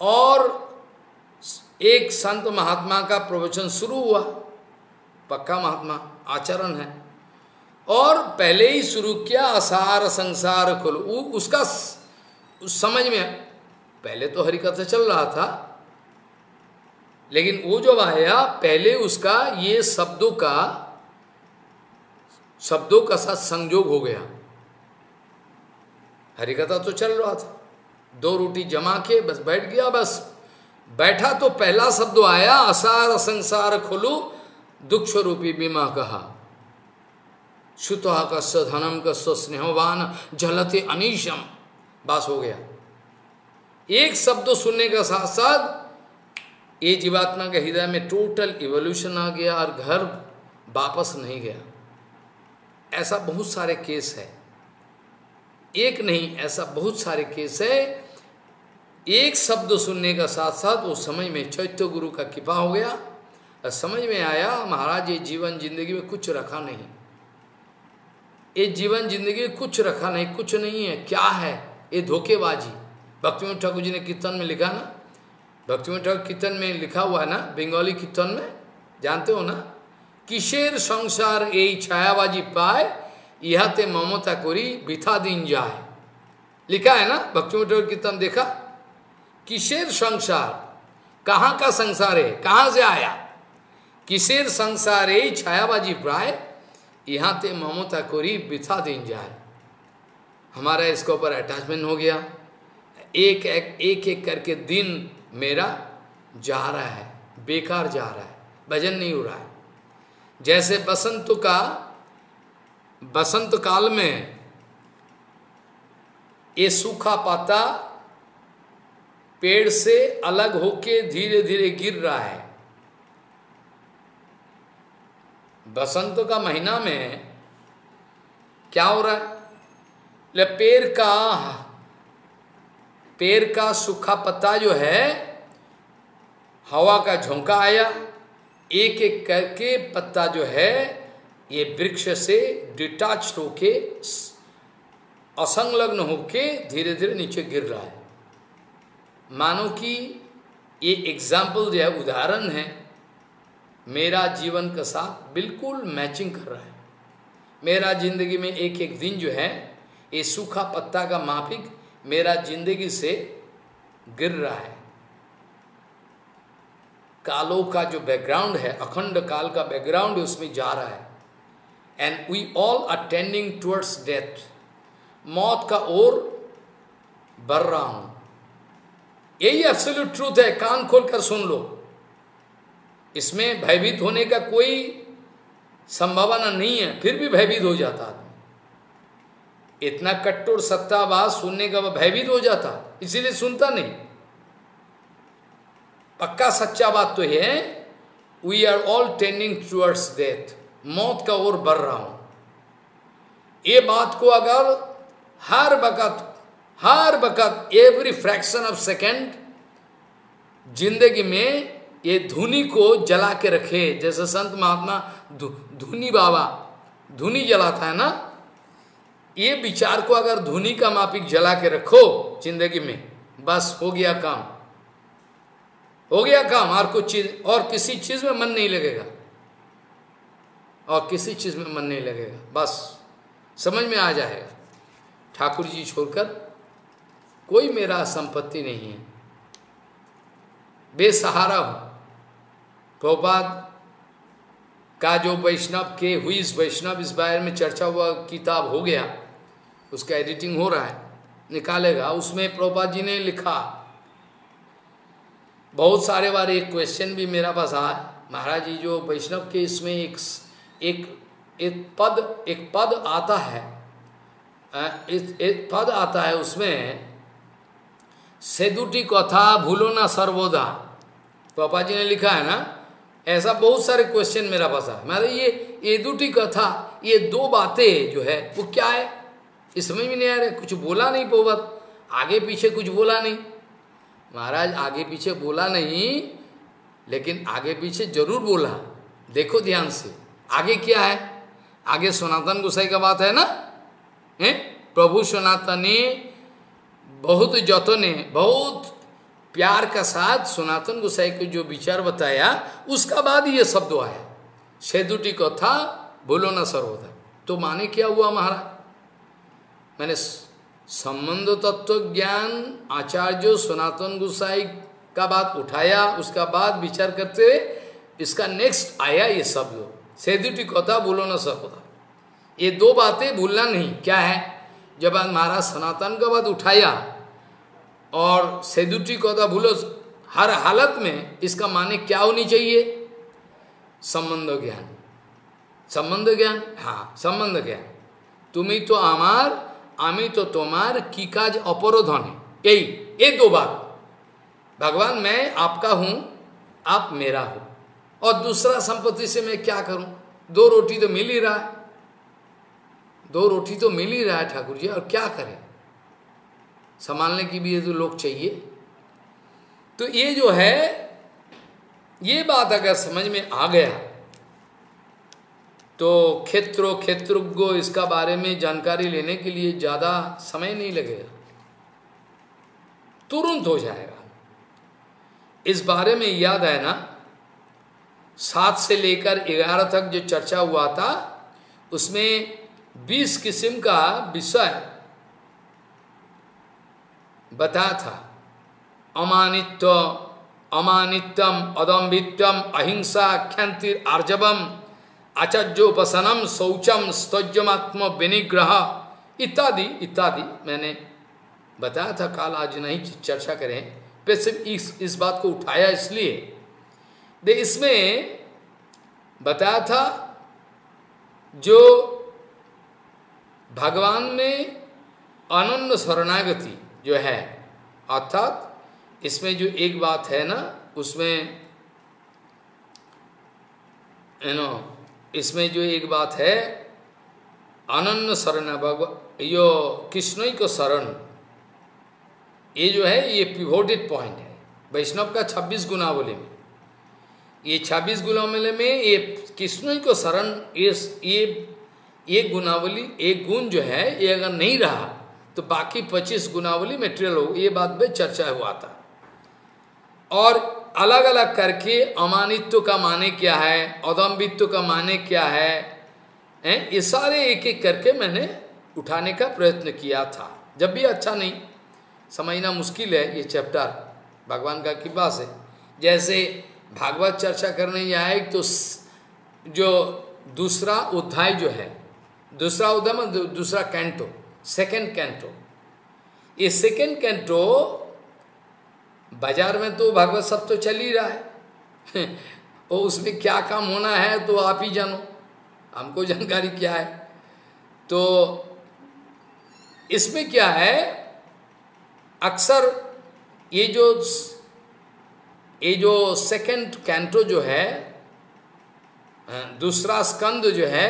और एक संत महात्मा का प्रवचन शुरू हुआ। पक्का महात्मा, आचरण है। और पहले ही शुरू किया, असार संसार खुल। उसका उस समझ में, पहले तो हरिकथा चल रहा था। लेकिन वो जो आया पहले उसका ये शब्दों का शब्दों का साथ संयोग हो गया। हरिकथा तो चल रहा था। दो रोटी जमा के, बस बैठ गया, बस। बैठा तो पहला शब्द आया, असार संसार खोलू, दुख स्वरूपी बीमा कहा। सुतः कस्य धनम कस्य स्नेहवान, जलते अनिशम, बास हो गया। एक शब्द सुनने का साथ साथ ये जीवात्मा के हृदय में टोटल इवोल्यूशन आ गया और घर वापस नहीं गया। ऐसा बहुत सारे केस है। एक नहीं, ऐसा बहुत सारे केस है। एक शब्द सुनने का साथ साथ वो समझ में चैत्य गुरु का कृपा हो गया। और समझ में आया, महाराज, ये जीवन ज़िंदगी में कुछ रखा नहीं। ये जीवन ज़िंदगी में कुछ रखा नहीं, कुछ नहीं है। क्या है? ये धोखेबाजी। भक्ति ठाकुर जी ने कीर्तन में लिखा ना भक्ति ठाकुर कीर्तन में लिखा हुआ है ना बंगाली कीर्तन में जानते हो ना किसेर संसार এই ছায়াবাজি পায় ইহাতে মমতা করি বৃথা दिन जाए लिखा है ना भक्ति ठाकुर कीर्तन देखा किसेर संसार कहाँ का संसार है कहाँ से आया किसेर संसार এই ছায়াবাজি प्राय यहाँ ते ममता करी बिथा दिन जाए हमारा इसके ऊपर अटैचमेंट हो गया एक एक एक एक करके दिन मेरा जा रहा है, बेकार जा रहा है, भजन नहीं हो रहा है। जैसे बसंत का, बसंत काल में ये सूखा पाता पेड़ से अलग होके धीरे धीरे गिर रहा है। बसंत का महीना में क्या हो रहा है? पेड़ का पेड़ का सूखा पत्ता जो है, हवा का झोंका आया एक एक करके पत्ता जो है, ये वृक्ष से डिटैच होके, असंलग्न होके धीरे धीरे नीचे गिर रहा है। मानो कि ये एग्ज़ाम्पल जो है, उदाहरण है। मेरा जीवन के साथ बिल्कुल मैचिंग कर रहा है। मेरा ज़िंदगी में एक एक दिन जो है, ये सूखा पत्ता का माफिक मेरा ज़िंदगी से गिर रहा है। कालों का जो बैकग्राउंड है, अखंड काल का बैकग्राउंड उसमें जा रहा है। And we all are tending towards death मौत का ओर बढ़ रहा हूँ। यही एब्सोल्यूट ट्रूथ है, कान खोलकर सुन लो। इसमें भयभीत होने का कोई संभावना नहीं है, फिर भी भयभीत हो जाता आदमी। इतना कट्टोर सत्तावाद सुनने का वह भयभीत हो जाता, इसीलिए सुनता नहीं। पक्का सच्चा बात तो है we are all tending towards death मौत का ओर बढ़ रहा हूँ। ये बात को अगर हर वक़्त हर वक़्त एवरी फ्रैक्शन ऑफ़ सेकेंड ज़िंदगी में ये धुनी को जला के रखे, जैसे संत महात्मा धुनी बाबा, धुनी जलाता है ना ये विचार को अगर धुनी का मापिक जला के रखो ज़िंदगी में, बस हो गया काम। हो गया काम, और कुछ चीज़, और किसी चीज़ में मन नहीं लगेगा। और किसी चीज़ में मन नहीं लगेगा, बस। समझ में आ जाएगा। ठाकुर जी छोड़कर कोई मेरा संपत्ति नहीं है। बेसहारा हूँ। प्रभुपाद का जो वैष्णव के हुई इस वैष्णव, इस बारे में चर्चा हुआ, किताब हो गया, उसका एडिटिंग हो रहा है, निकालेगा। उसमें प्रभुपाद जी ने लिखा, बहुत सारे बार एक क्वेश्चन भी मेरा पास आया। महाराज जी, जो वैष्णव के इसमें एक एक एक पद एक पद आता है एक पद आता है उसमें, सेदुटी कथा भूलो ना सर्वोदा। पापा जी ने लिखा है ना? ऐसा बहुत सारे क्वेश्चन मेरा पास है मैं ये ये दूटी कथा, ये दो बातें जो है, वो क्या है? ये समझ में नहीं आ रहा। कुछ बोला नहीं पोवत। आगे पीछे कुछ बोला नहीं। महाराज, आगे पीछे बोला नहीं, लेकिन आगे पीछे ज़रूर बोला। देखो ध्यान से। आगे क्या है? आगे सनातन गोसाई का बात है ना? है? प्रभु सनातनी बहुत जतने बहुत प्यार का साथ सनातन गोसाई को जो विचार बताया, उसका बाद ये शब्द आया। सेदुटी कथा बोलो ना सर्वदा। तो माने क्या हुआ महाराज? मैंने संबंध तत्व ज्ञान आचार्य सनातन गोसाई का बात उठाया, उसका बाद विचार करते इसका नेक्स्ट आया ये शब्द। सेदुटी कथा बोलो ना सर्वदा। ये दो बातें भूलना नहीं, क्या है? जब महाराज सनातन का बात उठाया और सेदुटी कौदा भूलो हर हालत में इसका माने क्या होनी चाहिए? संबंध ज्ञान। संबंध ज्ञान? हाँ संबंध ज्ञान। तुम्हें तो आमार, आमी तो तुम्हार की काज अपरोधन यही, ये दो बात। भगवान, मैं आपका हूँ, आप मेरा हो। और दूसरा संपत्ति से मैं क्या करूँ? दो रोटी तो मिल ही रहा है। दो रोटी तो मिल ही रहा है ठाकुर जी, और क्या करें? संभालने की भी ये तो लोग चाहिए। तो ये जो है, ये बात अगर समझ में आ गया तो क्षेत्रो क्षेत्रज्ञ इसका बारे में जानकारी लेने के लिए ज़्यादा समय नहीं लगेगा। तुरंत हो जाएगा। इस बारे में याद है ना, सात से लेकर ग्यारह तक जो चर्चा हुआ था, उसमें बीस किस्म का विषय बताया था अमानित्व अमानित्यम अदम्बित्यम अहिंसा ख्यांतिर आर्जवम आचार्योपसनम शौचम स्तौजमात्म विनिग्रह, इत्यादि इत्यादि। मैंने बताया था काल आज नहीं चर्चा करें पे सिर्फ़ इस इस बात को उठाया इसलिए। दे इसमें बताया था जो भगवान में अनन्य शरणागति जो है। अर्थात इसमें जो एक बात है ना, उसमें यू नो इसमें जो एक बात है, अनन्य शरण भगवान यो कृष्ण को शरण, ये जो है, ये पिवोटेड पॉइंट है। वैष्णव का 26 गुनावली में। ये 26 गुनावली में, ये कृष्ण को शरण, ये ये एक गुनावली एक गुण जो है, ये अगर नहीं रहा तो बाकी 25 गुनावली मेटेरियल हो ये बात में चर्चा हुआ था। और अलग अलग करके अमानित्व का माने क्या है, अदम्बित्व का माने क्या है ये सारे एक एक करके मैंने उठाने का प्रयत्न किया था। जब भी अच्छा नहीं, समझना मुश्किल है ये चैप्टर भगवान का कृपा से। जैसे भागवत चर्चा करने जाए तो जो दूसरा अध्याय जो है, दूसरा अध्याय में दूसरा कैंटो। Second canto. ये सेकंड कैंटो बाज़ार में तो भागवत सब तो चल ही रहा है। और उसमें क्या काम होना है तो आप ही जानो। हमको जानकारी क्या है? तो इसमें क्या है? अक्सर ये जो ये जो सेकंड कैंटो जो है दूसरा स्कंद जो है,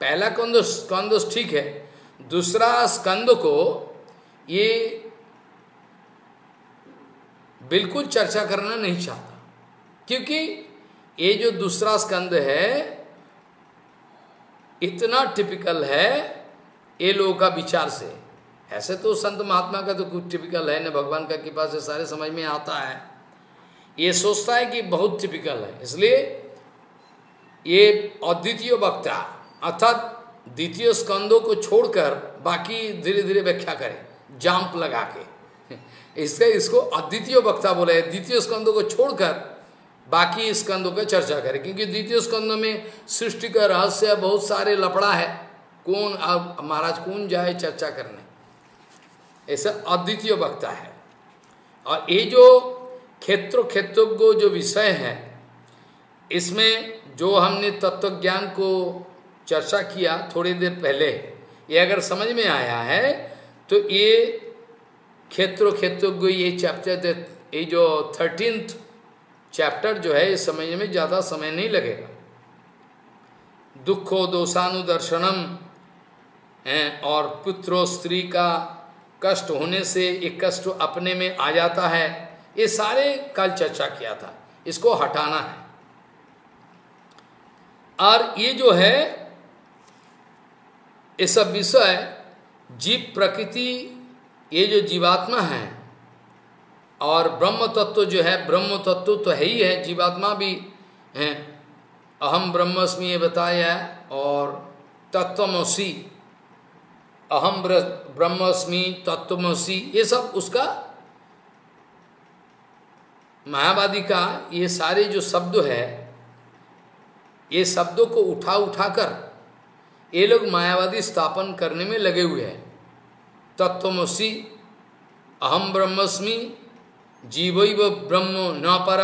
पहला कंद स्कंद ठीक है। दूसरा स्कंद को ये बिल्कुल चर्चा करना नहीं चाहता। क्योंकि ये जो दूसरा स्कंद है, इतना टिपिकल है ये लोगों का विचार से। ऐसे तो संत महात्मा का तो कुछ टिपिकल है, न भगवान का कृपा से सारे समझ में आता है। ये सोचता है कि बहुत टिपिकल है, इसलिए ये अद्वितीय वक्ता, अर्थात द्वितीय स्कंदों को छोड़कर बाकी धीरे धीरे व्याख्या करें। जांप लगा के। इसका इसको अद्वितीय वक्ता बोले द्वितीय स्कंदों को छोड़कर बाकी स्कंदों का चर्चा करें, क्योंकि द्वितीय स्कंद में सृष्टि का रहस्य बहुत सारे लपड़ा है। कौन अब, महाराज कौन जाए चर्चा करने? ऐसा अद्वितीय वक्ता है। और ये जो क्षेत्र क्षेत्रज्ञ जो विषय है, इसमें जो हमने तत्व ज्ञान को चर्चा किया थोड़ी देर पहले। ये अगर समझ में आया है तो ये क्षेत्र क्षेत्रज्ञ ये चैप्टर ये जो थर्टींथ चैप्टर जो है ये समझने में ज़्यादा समय नहीं लगेगा। दुखो दोषानुदर्शनम और पुत्रो स्त्री का कष्ट होने से एक कष्ट अपने में आ जाता है। ये सारे कल चर्चा किया था। इसको हटाना है। और ये जो है ये सब विषय जीव प्रकृति, ये जो जीवात्मा है, और ब्रह्म तत्व जो है ब्रह्म तत्व तो है ही है, जीवात्मा भी है। अहम ब्रह्मस्मि ये बताया है, और तत्वमसी अहम ब्रह्मस्मि तत्वमसी ये सब उसका मायावादी का ये सारे जो शब्द है, ये शब्दों को उठा उठाकर ये लोग मायावादी स्थापन करने में लगे हुए हैं। तत्वमसी अहम ब्रह्मस्मि, जीवैव ब्रह्म न पर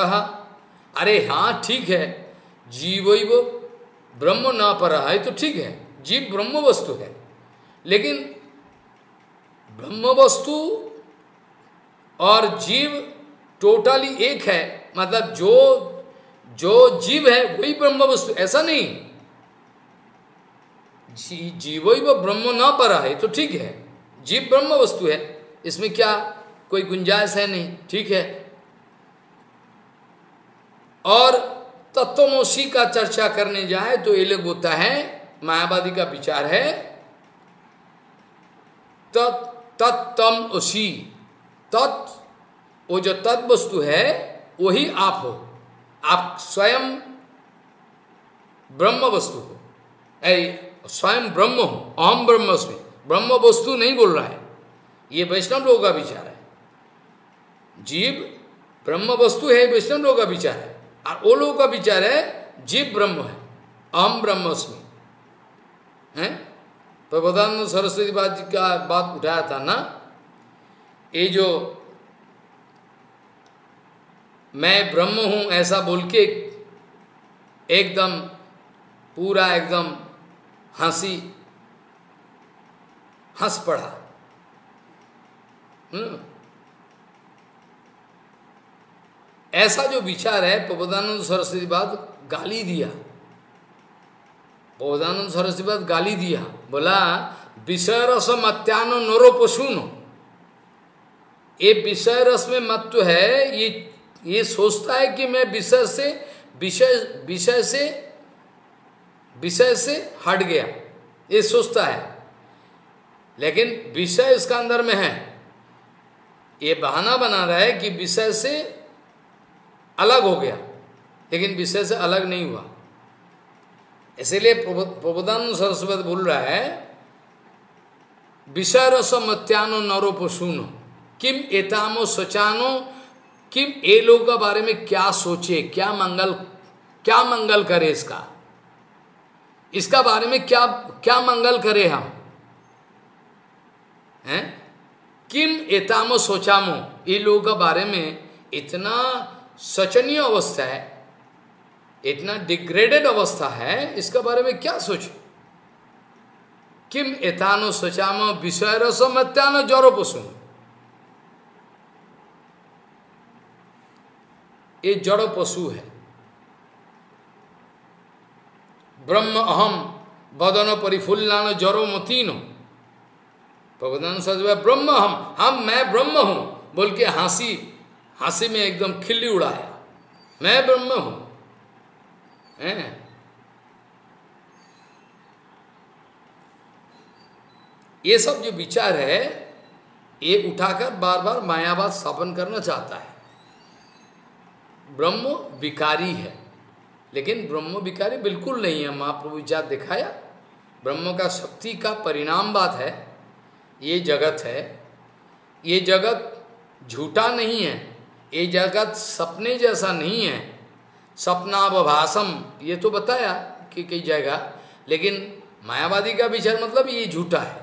अरे हाँ ठीक है। जीवैव ब्रह्म न पर है तो ठीक है। जीव ब्रह्म वस्तु है। लेकिन ब्रह्म वस्तु और जीव टोटली एक है। मतलब जो जो जीव है, वही ब्रह्म वस्तु ऐसा नहीं। जीव वो ब्रह्म न परा है तो ठीक है। जीव ब्रह्म वस्तु है, इसमें क्या कोई गुंजाइश है नहीं, ठीक है। और तत्वमोशी का चर्चा करने जाए तो ये लोग होता है, मायावादी का विचार है तत्तम ओशी तत्, वो जो तत्व वस्तु है, वही आप हो। आप स्वयं ब्रह्म वस्तु हो। ऐ स्वयं ब्रह्म हो अहम ब्रह्म ब्रह्म वस्तु नहीं बोल रहा है। ये वैष्णव लोगों का विचार है। जीव ब्रह्म वस्तु है, वैष्णव लोगों का विचार है। और वो लोगों का विचार है, जीव ब्रह्म है अहम ब्रह्मस्मि। है? प्रबोधानंद सरस्वती बात जी का बात उठाया था ना? ये जो मैं ब्रह्म हूँ ऐसा बोल के एकदम पूरा एकदम हँसी, हंस पड़ा। हम्म। ऐसा जो विचार है, प्रबोधानंद सरस्वती बाद गाली दिया। प्रबोधानंद सरस्वती बाद गाली दिया। बोला, विषय रस मत्यानो नरो पशुनो। ये विषय रस में मत्व है, ये ये सोचता है कि मैं विषय से, विषय विषय से विषय से हट गया। ये सोचता है। लेकिन विषय इसका अंदर में है। ये बहाना बना रहा है कि विषय से अलग हो गया, लेकिन विषय से अलग नहीं हुआ। इसीलिए प्रबोधान सरस्वती बोल रहा है, विषय रस मत्यानो नरो पशुनो। किम एतामो सोचानो? कि ये लोग के बारे में क्या सोचे? क्या मंगल क्या मंगल करे इसका? इसका बारे में क्या क्या मंगल करे हम? हैं? किम एतामो सोचामो? ये लोगों के बारे में इतना शचनीय अवस्था है, इतना डिग्रेडेड अवस्था है, इसका बारे में क्या सोच? किम एतानो सोचामो? विषय रसमत्यानो जरो पशु ये जड़ो पशु है। ब्रह्म अहम, बदन परिफुल्लान जरो मतीनो। प्रबोधन सजवा ब्रह्म हम हम मैं ब्रह्म हूँ बोल के हँसी हँसी में एकदम खिल्ली उड़ाया। मैं ब्रह्म हूँ। ये सब जो विचार है, ये उठाकर बार बार मायावाद स्थापन करना चाहता है। ब्रह्म विकारी है। लेकिन ब्रह्म विकारी बिल्कुल नहीं है। महाप्रभु विचार दिखाया। ब्रह्म का शक्ति का परिणाम बात है। ये जगत है। ये जगत झूठा नहीं है। ये जगत सपने जैसा नहीं है। सपनावभाषम ये तो बताया कि कई जगह लेकिन मायावादी का विचार मतलब ये झूठा है।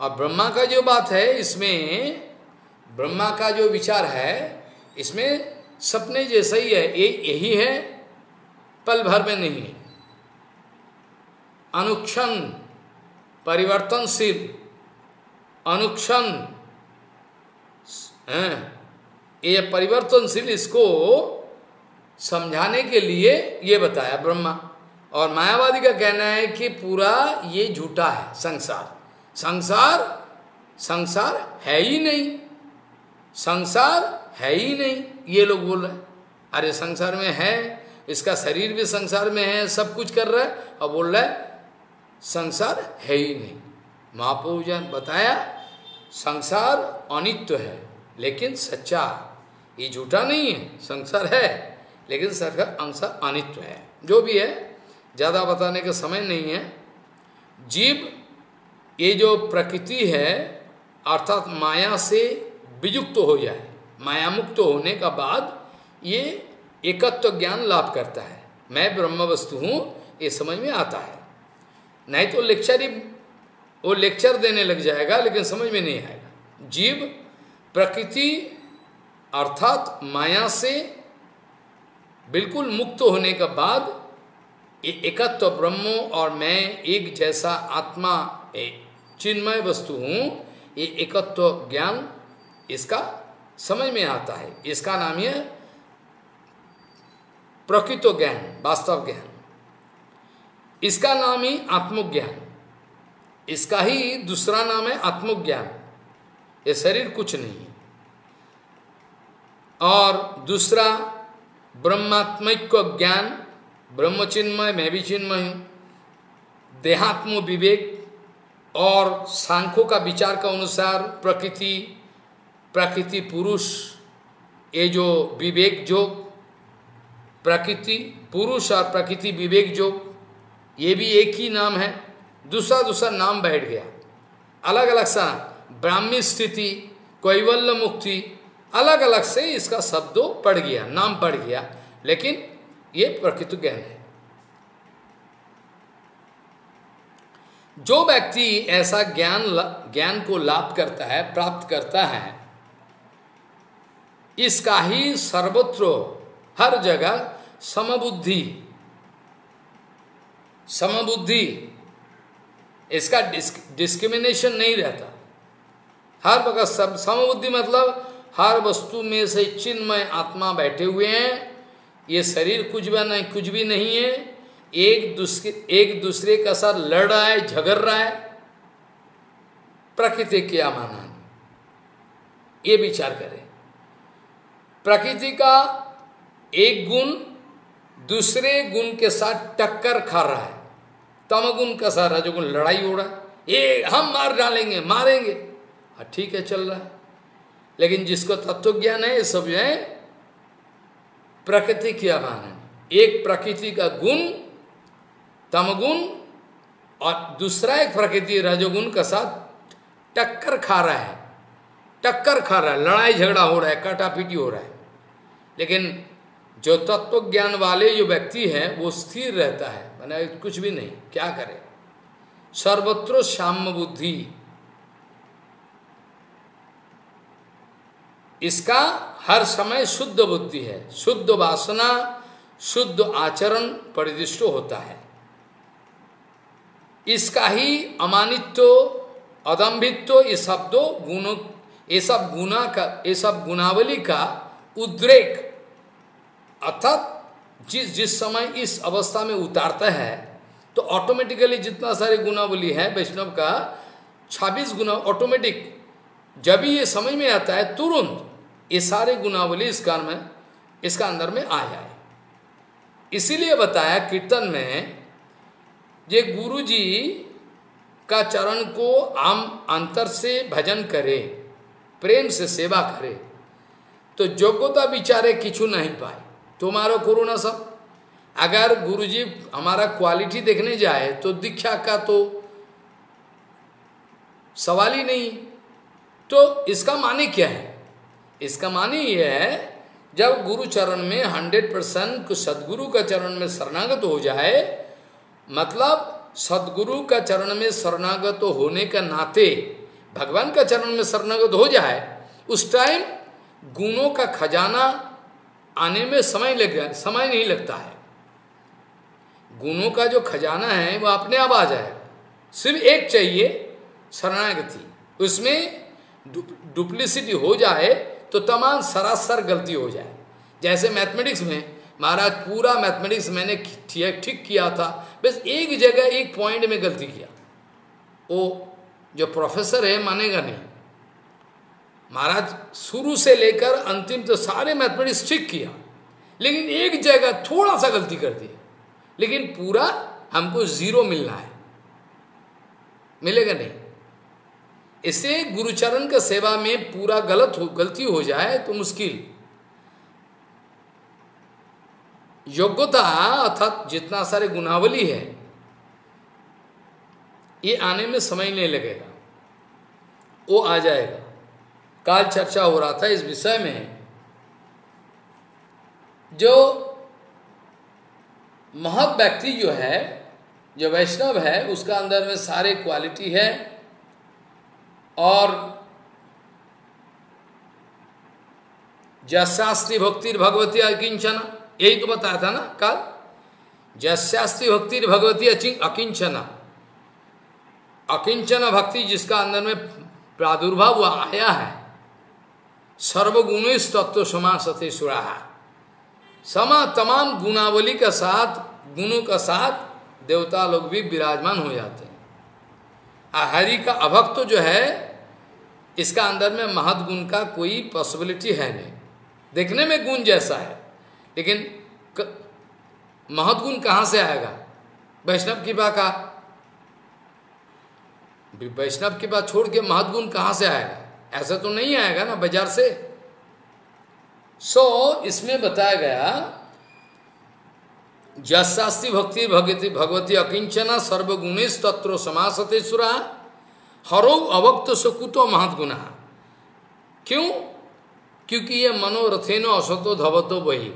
और ब्रह्मा का जो बात है, इसमें ब्रह्मा का जो विचार है, इसमें सपने जैसा ही है ये यही है, पल भर में नहीं है। अनुक्षण परिवर्तनशील, अनुक्षण ये परिवर्तनशील इसको समझाने के लिए ये बताया ब्रह्मा। और मायावादी का कहना है कि पूरा ये झूठा है, संसार। संसार संसार है ही नहीं। संसार है ही नहीं। ये लोग बोल रहे अरे संसार में है, इसका शरीर भी संसार में है, सब कुछ कर रहा है। और बोल रहा है, संसार है ही नहीं। महापूजन बताया, संसार अनित्य है, लेकिन सच्चा। ये झूठा नहीं है, संसार है, लेकिन सरकार अंश अनित्य है। जो भी है, ज़्यादा बताने का समय नहीं है। जीव, ये जो प्रकृति है, अर्थात माया से वियुक्त हो जाए माया मुक्त होने का बाद ये एकत्व ज्ञान लाभ करता है। मैं ब्रह्म वस्तु हूँ, ये समझ में आता है। नहीं तो लेक्चर ही, वो लेक्चर देने लग जाएगा, लेकिन समझ में नहीं आएगा। जीव, प्रकृति, अर्थात माया से बिल्कुल मुक्त होने के बाद ये एकत्व ब्रह्मो और मैं एक जैसा आत्मा चिन्मय वस्तु हूँ, ये एकत्व ज्ञान, इसका समझ में आता है। इसका नाम है प्रकृत ज्ञान, वास्तव ज्ञान। इसका नाम ही आत्मज्ञान। इसका ही दूसरा नाम है आत्मज्ञान। ये शरीर कुछ नहीं और दूसरा ब्रह्मात्मिक ज्ञान ब्रह्म चिन्मय मैं भी चिन्मय हूँ। देहात्म विवेक और सांख्यों का विचार का अनुसार प्रकृति प्रकृति पुरुष, ये जो विवेक जो प्रकृति पुरुष और प्रकृति विवेक जो ये भी एक ही नाम है। दूसरा दूसरा नाम बैठ गया। अलग अलग सा ब्राह्मी स्थिति, कैवल्य मुक्ति अलग अलग से इसका शब्दों पड़ गया, नाम पड़ गया। लेकिन ये प्रकृति ज्ञान है। जो व्यक्ति ऐसा ज्ञान ज्ञान को लाभ करता है, प्राप्त करता है इसका ही सर्वत्र हर जगह समबुद्धि। समबुद्धि। इसका डिस्क, डिस्क्रिमिनेशन नहीं रहता। हर वक्त सब समबुद्धि मतलब हर वस्तु में से चिन्मय आत्मा बैठे हुए हैं। ये शरीर कुछ भी नहीं कुछ भी नहीं है। एक दूसरे एक दूसरे का साथ लड़ रहा है झगड़ रहा है। प्रकृति क्या माना ये विचार करें। प्रकृति का एक गुण दूसरे गुण के साथ टक्कर खा रहा है। तमगुण का साथ रजोगुण लड़ाई हो रहा है। ये हम मार डालेंगे, मारेंगे। हाँ ठीक है, चल रहा है। लेकिन जिसको तत्व ज्ञान है, ये सब जो है, प्रकृति की क्या मानन एक प्रकृति का गुण तमगुण और दूसरा एक प्रकृति रजोगुण का साथ टक्कर खा रहा है। टक्कर खा रहा है, लड़ाई झगड़ा हो रहा है, काटापीटी हो रहा है। लेकिन जो तत्व ज्ञान वाले जो व्यक्ति हैं, वो स्थिर रहता है मैंने कुछ भी नहीं, क्या करे? सर्वत्र श्याम बुद्धि। इसका हर समय शुद्ध बुद्धि है, शुद्ध वासना, शुद्ध आचरण परिदृष्ट होता है। इसका ही अमानित्व, अदम्भित्व, ये शब्दों, गुणों ये सब गुना का, ये सब गुनावली का उद्रेक। अर्थात जिस जिस समय इस अवस्था में उतारता है तो ऑटोमेटिकली जितना सारे गुनावली है, वैष्णव का 26 गुना ऑटोमेटिक जब भी ये समझ में आता है, तुरंत ये सारे गुनावली इस कान में, इसका अंदर में आ जाए इसीलिए बताया कीर्तन में, ये गुरु जी का चरण को आम अंतर से भजन करे। प्रेम से सेवा करे तो योग्यता विचारे किचू नहीं पाए। तुम्हारा करो ना सब। अगर गुरु जी हमारा क्वालिटी देखने जाए तो दीक्षा का तो सवाल ही नहीं तो इसका माने क्या है? इसका माने यह है, जब गुरु चरण में हंड्रेड परसेंट सदगुरु का चरण में शरणागत हो जाए मतलब सदगुरु का चरण में शरणागत होने का नाते भगवान का चरण में शरणागत हो जाए, उस टाइम गुणों का खजाना आने में समय लग समय नहीं लगता है। गुणों का जो खजाना है, वो अपने आप आ जाए। सिर्फ़ एक चाहिए, शरणागति। उसमें डुप्लिसिटी हो जाए तो तमाम सरासर गलती हो जाए। जैसे मैथमेटिक्स में, महाराज पूरा मैथमेटिक्स मैंने ठीक किया था, बस एक जगह, एक पॉइंट में गलती किया। वो जो प्रोफेसर है, मानेगा नहीं। महाराज, शुरू से लेकर अंतिम तो सारे मैथमेटिक्स ठीक किया, लेकिन एक जगह थोड़ा सा गलती कर दी। लेकिन पूरा हमको ज़ीरो मिलना है। मिलेगा नहीं। इसे गुरुचरण का सेवा में पूरा गलत हो, गलती हो जाए तो मुश्किल। योग्यता अर्थात जितना सारे गुनावली है ये आने में समय नहीं लगेगा। वो आ जाएगा। काल चर्चा हो रहा था इस विषय में। जो महत व्यक्ति जो है, जो वैष्णव है, उसका अंदर में सारे क्वालिटी है और जस्यास्ति भक्ति भगवती अकिंचना, यही तो बताया था ना कल? जस्यास्ति भक्ति भगवती अकिंचना। अकिंचना भक्ति जिसका अंदर में प्रादुर्भाव हुआ, आया है। सर्वगुण तत्व समा सत्य सुरा समा तमाम गुणावली का साथ, गुणों का साथ देवता लोग भी विराजमान हो जाते हैं। हरि का अभक्त जो है, इसका अंदर में महत गुण का कोई पॉसिबिलिटी है नहीं। देखने में गुण जैसा है, लेकिन महत्गुण कहाँ से आएगा? वैष्णव कृपा का वैष्णव कृपा छोड़ के महत्गुण कहाँ से आएगा? ऐसा तो नहीं आएगा ना बाज़ार से। सो so, इसमें बताया गया जशास्ति भक्ति भगवती भगवती अकिंचना सर्वगुणेश तत्व समासते सुरा हरो अवक्त सुकुतो महत्गुना क्यों? क्योंकि ये मनोरथेनो असतो धवतो वही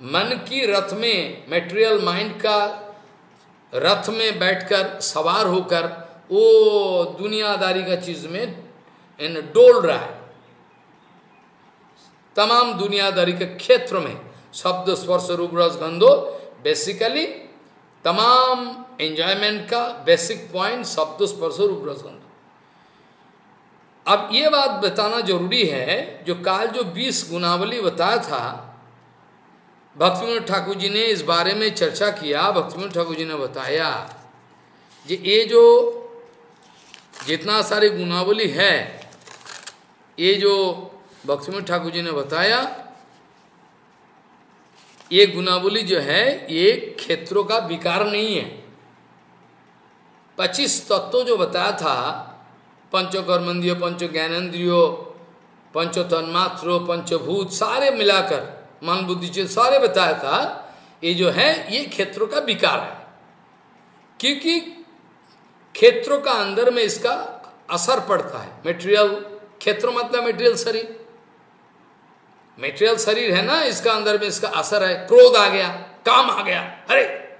मन की रथ में मेटेरियल माइंड का रथ में बैठकर सवार होकर वो दुनियादारी का चीज़ में इन डोल रहा है। तमाम दुनियादारी के क्षेत्र में शब्द, स्पर्श, रूप, रस, गंधो बेसिकली तमाम एंजॉयमेंट का बेसिक पॉइंट शब्द, स्पर्श, रूप, रस, गंधो। अब ये बात बताना ज़रूरी है, जो काल जो बीस गुनावली बताया था, भक्तिविनोद ठाकुर जी ने इस बारे में चर्चा किया, भक्तिविनोद ठाकुर जी ने बताया, ये जो जितना सारी गुनावली है, ये जो भक्तिविनोद ठाकुर जी ने बताया, ये गुनावली जो है, ये क्षेत्रों का विकार नहीं है। पच्चीस तत्व जो बताया था, पंचकर्मेंद्रियो पंच ज्ञानेन्द्रियो पंच तन्मात्रो पंचभूत, सारे मिलाकर मन बुद्धि चित सारे बताया था, ये जो है, ये क्षेत्रों का विकार है। क्योंकि क्षेत्रों का अंदर में इसका असर पड़ता है। मेटेरियल क्षेत्र मतलब मेटेरियल शरीर। मेटेरियल शरीर है ना, इसका अंदर में इसका असर है। क्रोध आ गया, काम आ गया, अरे,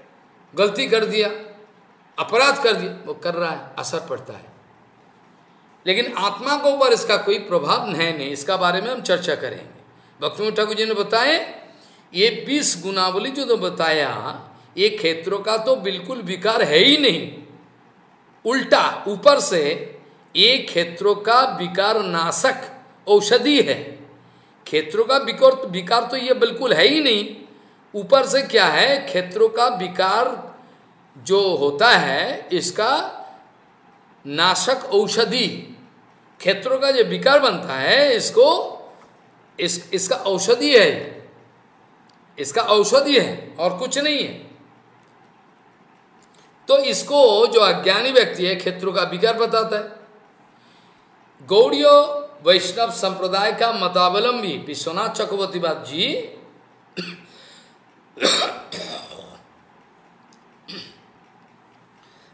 गलती कर दिया, अपराध कर दिया, वो कर रहा है, असर पड़ता है। लेकिन आत्मा के ऊपर इसका कोई प्रभाव है नहीं, इसका बारे में हम चर्चा करेंगे। भक्ति ठाकुर जी ने बताए ये बीस गुनावली जो तो बताया, ये क्षेत्रों का तो बिल्कुल विकार है ही नहीं। उल्टा, ऊपर से, ये क्षेत्रों का विकार नाशक औषधि है। क्षेत्रों का विकार विकार तो ये बिल्कुल है ही नहीं। ऊपर से क्या है? क्षेत्रों का विकार जो होता है, इसका नाशक औषधि। क्षेत्रों का जो विकार बनता है, इसको, इस, इसका औषधि है। इसका औषधि है और कुछ नहीं है। तो इसको जो अज्ञानी व्यक्ति है, क्षेत्रों का विकार बताता है। गौड़ियो वैष्णव संप्रदाय का मतावलंबी विश्वनाथ चक्रवर्ती बात जी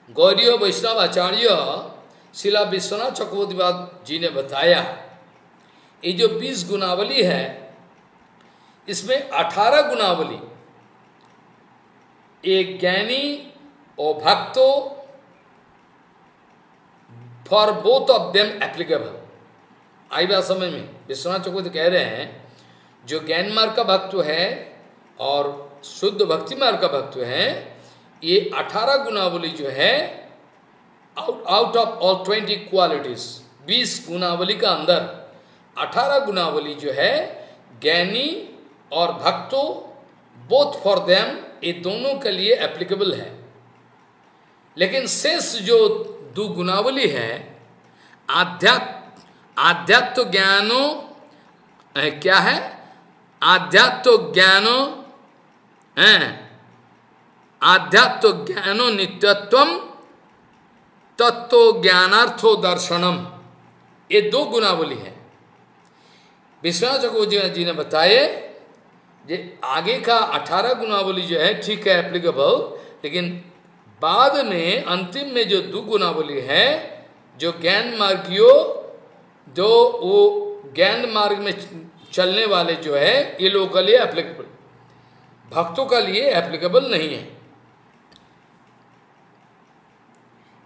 गौरी वैष्णव आचार्य शिला विश्वनाथ चक्रवर्ती जी ने बताया। ये जो बीस गुनावली है, इसमें अठारह गुनावली एक ज्ञानी और भक्तो for both of them applicable आई बात समझ में? विश्वनाथ चक्रवर्ती कह रहे हैं, जो ज्ञान मार्ग का भक्त है और शुद्ध भक्ति मार्ग का भक्त है, ये अठारह गुनावली जो है out out of all twenty qualities बीस गुनावली का अंदर, अठारह गुनावली जो है, ज्ञानी और भक्तों बोथ फॉर देम ये दोनों के लिए एप्लीकेबल है। लेकिन शेष जो दो गुनावली है आध्यात्म आध्यात्म ज्ञानो क्या है? आध्यात्म ज्ञानो है आध्यात्म ज्ञानो नित्यत्व तत्व ज्ञानार्थो दर्शनम। ये दो गुनावली है। विश्वनाथ चकोजी जी ने बताए ये आगे का अठारह गुनावली जो है, ठीक है एप्लीकेबल लेकिन बाद में अंतिम में जो दो गुनावली है, जो ज्ञान मार्गियों जो वो ज्ञान मार्ग में चलने वाले जो है, ये लोगों के लिए एप्लीकेबल भक्तों का लिए एप्लीकेबल नहीं है।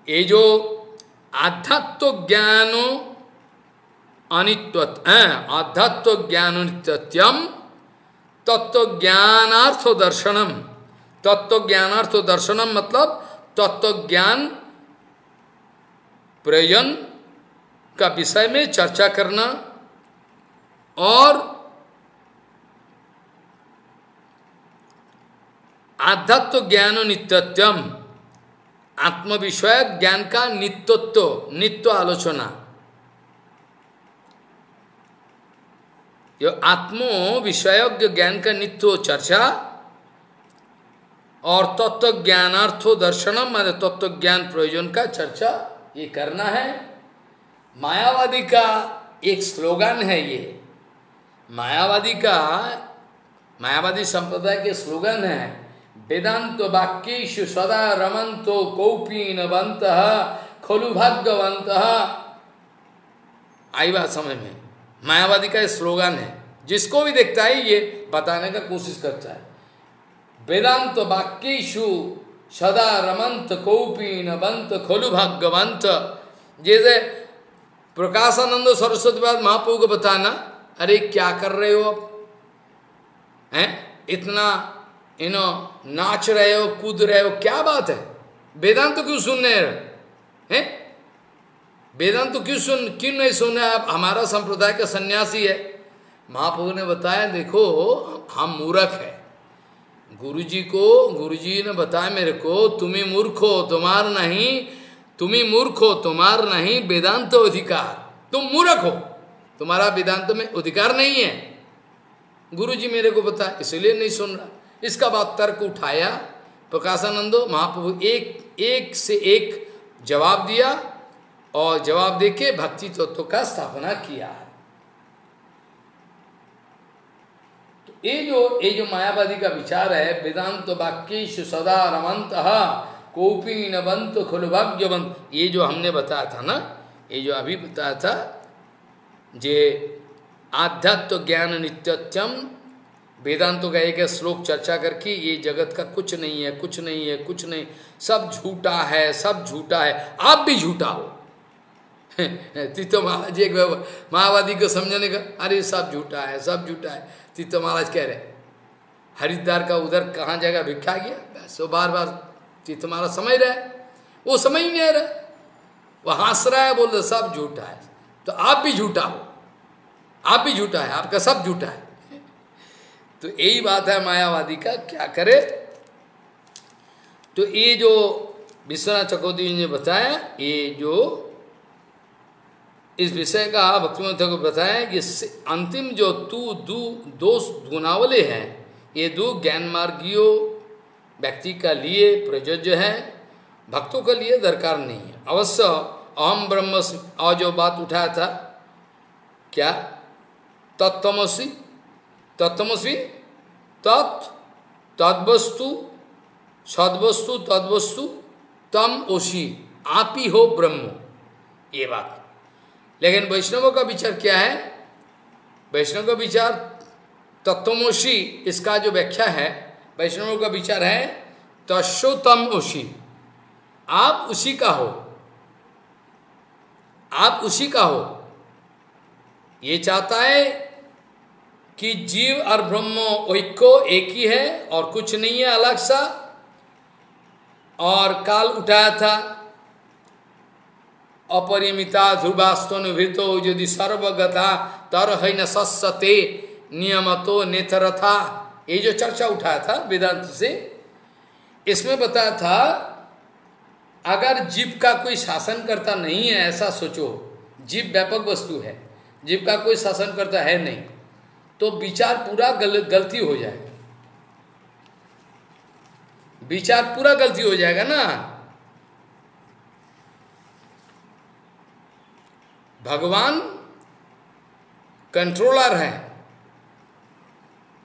ये जो आध्यात्म ज्ञानो अनित्व आध्यात्म ज्ञान नित्यम तत्व ज्ञानार्थ दर्शनम तत्व ज्ञानार्थ दर्शनम मतलब तत्व ज्ञान प्रयोजन का विषय में चर्चा करना और आध्यात्म ज्ञान नित्यत्वम आत्मविषय ज्ञान का नित्यत्व, नित्य आलोचना। जो आत्मो विषयज्ञ ज्ञान का नित्य चर्चा और तत्व ज्ञानार्थो दर्शनम, मान तत्व ज्ञान प्रयोजन का चर्चा ये करना है। मायावादी का एक स्लोगन है ये। मायावादी का, मायावादी संप्रदाय के स्लोगन है, वेदांत वाक्यु सदा रमंतो कौपीन बंत खलु भाग्यवंत आई बात समय में? मायावादी का स्लोगन है। जिसको भी देखता है ये बताने का कोशिश करता है। वेदांत वाक्यु सदा रमंत कौपीन बंत खोलु भाग्यवंत। जैसे प्रकाशानंद सरस्वती बाद महाप्रभु को बताना अरे क्या कर रहे हो अब हैं? इतना इनो नाच रहे हो, कूद रहे हो, क्या बात है? वेदांत तो क्यों सुन रहे हैं? वेदांत तो क्यों सुन, क्यों नहीं सुन रहे? आप, हमारा संप्रदाय का सन्यासी है। महाप्रभु ने बताया, देखो, हम मूर्ख है। गुरुजी को, गुरुजी ने बताया मेरे को, तुम्हें मूर्ख हो, तुम्हार नहीं, तुम्हें मूर्ख हो, तुम्हार नहीं, वेदांत अधिकार। तुम मूर्ख हो, तुम्हारा वेदांत में अधिकार नहीं है। गुरुजी मेरे को बताया इसलिए नहीं सुन रहा। इसका बात तर्क उठाया। प्रकाशानंदो, महाप्रभु एक एक से एक जवाब दिया और जवाब देके भक्ति तत्व का स्थापना किया। ये जो ये जो मायावादी का विचार है, वेदांत वाक्य सदा रमंत कोपी नवंत खुलभाग्यवंत ये जो हमने बताया था ना, ये जो अभी बताया था, जे आध्यात्व ज्ञान नित्यत्यम, वेदांतों का एक श्लोक चर्चा करके ये जगत का कुछ नहीं है, कुछ नहीं है, कुछ नहीं। सब झूठा है, सब झूठा है। आप भी झूठा हो। तीतो महाराज एक मायावादी को समझने का, अरे सब झूठा है, सब झूठा है। तीतो महाराज कह रहे, हरिद्वार का उधर कहाँ जाएगा भिक्षा गया? बस, वो बार बार तीर्थ महाराज समझ रहे वो समझ ही नहीं रहे। वो हंस रहा है, बोल रहे सब झूठा है। तो आप भी झूठा हो। आप भी झूठा है, आपका सब झूठा है। तो यही बात है मायावादी का, क्या करे? तो ये जो विश्वनाथ चकोदी ने बताया, ये जो इस विषय का भक्तिमंत को बताया कि अंतिम जो तू दू दो गुनावले हैं, ये दो ज्ञान मार्गियों व्यक्ति का लिए प्रयोज्य है, भक्तों के लिए दरकार नहीं है। अवश्य अहम ब्रह्म और जो बात उठाया था, क्या? तत्वसी तत्वसी तत् तद्वस्तु सदवस्तु, तद्वस्तु, तम ओशी आप ही हो ब्रह्म। ये बात। लेकिन वैष्णवों का विचार क्या है? वैष्णव का विचार तत्वमोशी इसका जो व्याख्या है, वैष्णवों का विचार है तस्ोतम ओशी। आप उसी का हो। आप उसी का हो। ये चाहता है कि जीव और ब्रह्म ऐक्य, एक ही है और कुछ नहीं है अलग सा। और काल उठाया था अपरिमिता ध्रुवास्तन भृतो यदि सर्वगता तर है न सस्ते नियमतो नेतरथा। ये जो चर्चा उठाया था वेदांत से इसमें बताया था अगर जीव का कोई शासन करता नहीं है ऐसा सोचो जीव व्यापक वस्तु है जीव का कोई शासन करता है नहीं तो विचार पूरा गल, गलती हो जाएगा। विचार पूरा गलती हो जाएगा ना? भगवान कंट्रोलर है।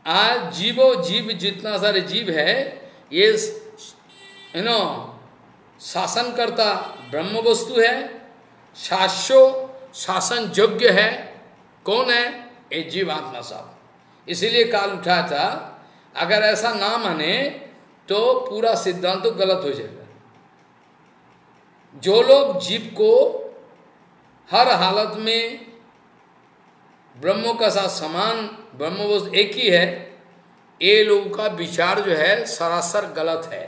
आज जीवो जीव जितना सारे जीव है, ये यू नो शासन करता ब्रह्म वस्तु है, शास्यो शासन योग्य है, कौन है? ये जीव आत्मा साहब इसीलिए काल उठा था, अगर ऐसा ना माने तो पूरा सिद्धांत तो गलत हो जाएगा। जो लोग जीव को हर हालत में ब्रह्मों का साथ समान ब्रह्म एक ही है, ये लोगों का विचार जो है, सरासर गलत है।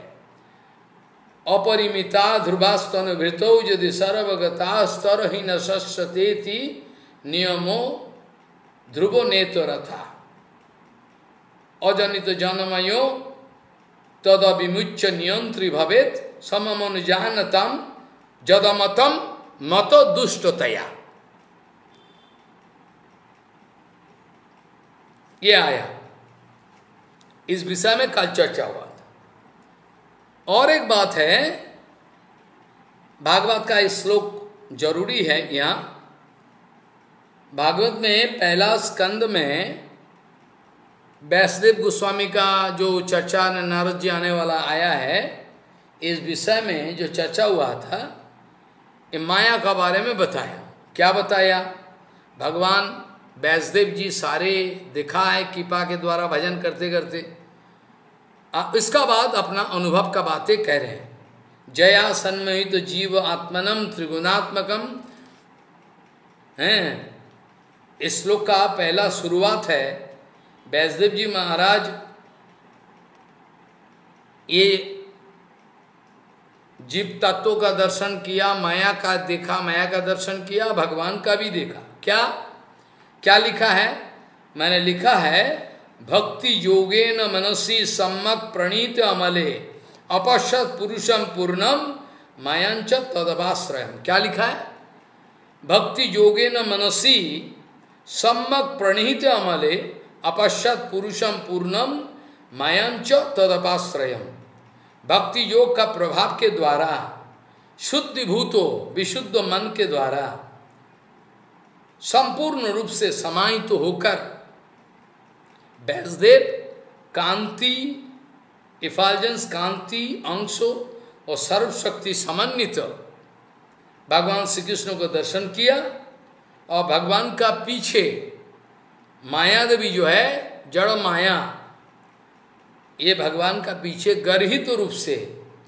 अपरिमिता ध्रुवास्तन भृत यदि सर्वगता स्तर ही न सस्ते नियमो ध्रुवो नेतो रथा अजनित जनमयो तद विमुच्य नियंत्री भवेत, सममनुजानतम, जदमतम मत दुष्टतया। ये आया। इस विषय में कल चर्चा हुआ था। और एक बात है, भागवत का श्लोक ज़रूरी है यहाँ। भागवत में पहला स्कंद में वैष्णदेव गोस्वामी का जो चर्चा नारद जी आने वाला आया है, इस विषय में जो चर्चा हुआ था माया का बारे में बताया। क्या बताया? भगवान वैष्णदेव जी सारे दिखा है, कृपा के द्वारा भजन करते करते। इसका बाद अपना अनुभव का बातें कह रहे हैं। जया सन्मोहित तो जीव आत्मनम त्रिगुणात्मकम हैं? इस श्लोक का पहला शुरुआत है। वैष्णदेव जी महाराज, ये जीव तत्वों का दर्शन किया, माया का देखा, माया का दर्शन किया, भगवान का भी देखा। क्या? क्या लिखा है? मैंने लिखा है, भक्ति योगे न मनसी सम्मक प्रणीत अमले, अपश्यत पुरुषम पूर्णम मायांच तदवाश्रय क्या लिखा है? भक्ति योगे न मनसी सम्मक प्रणीत अमले, अपश्यत पुरुषम पूर्णम मायांच तदपाश्रय भक्ति योग का प्रभाव के द्वारा, शुद्ध भूतो, विशुद्ध मन के द्वारा संपूर्ण रूप से समाहित तो होकर वैसदेव कांति इफालजेंस कांति, अंशो और सर्वशक्ति समन्वित भगवान श्री कृष्ण को दर्शन किया और भगवान का पीछे माया देवी जो है, जड़ माया ये भगवान का पीछे गर्हित तो रूप से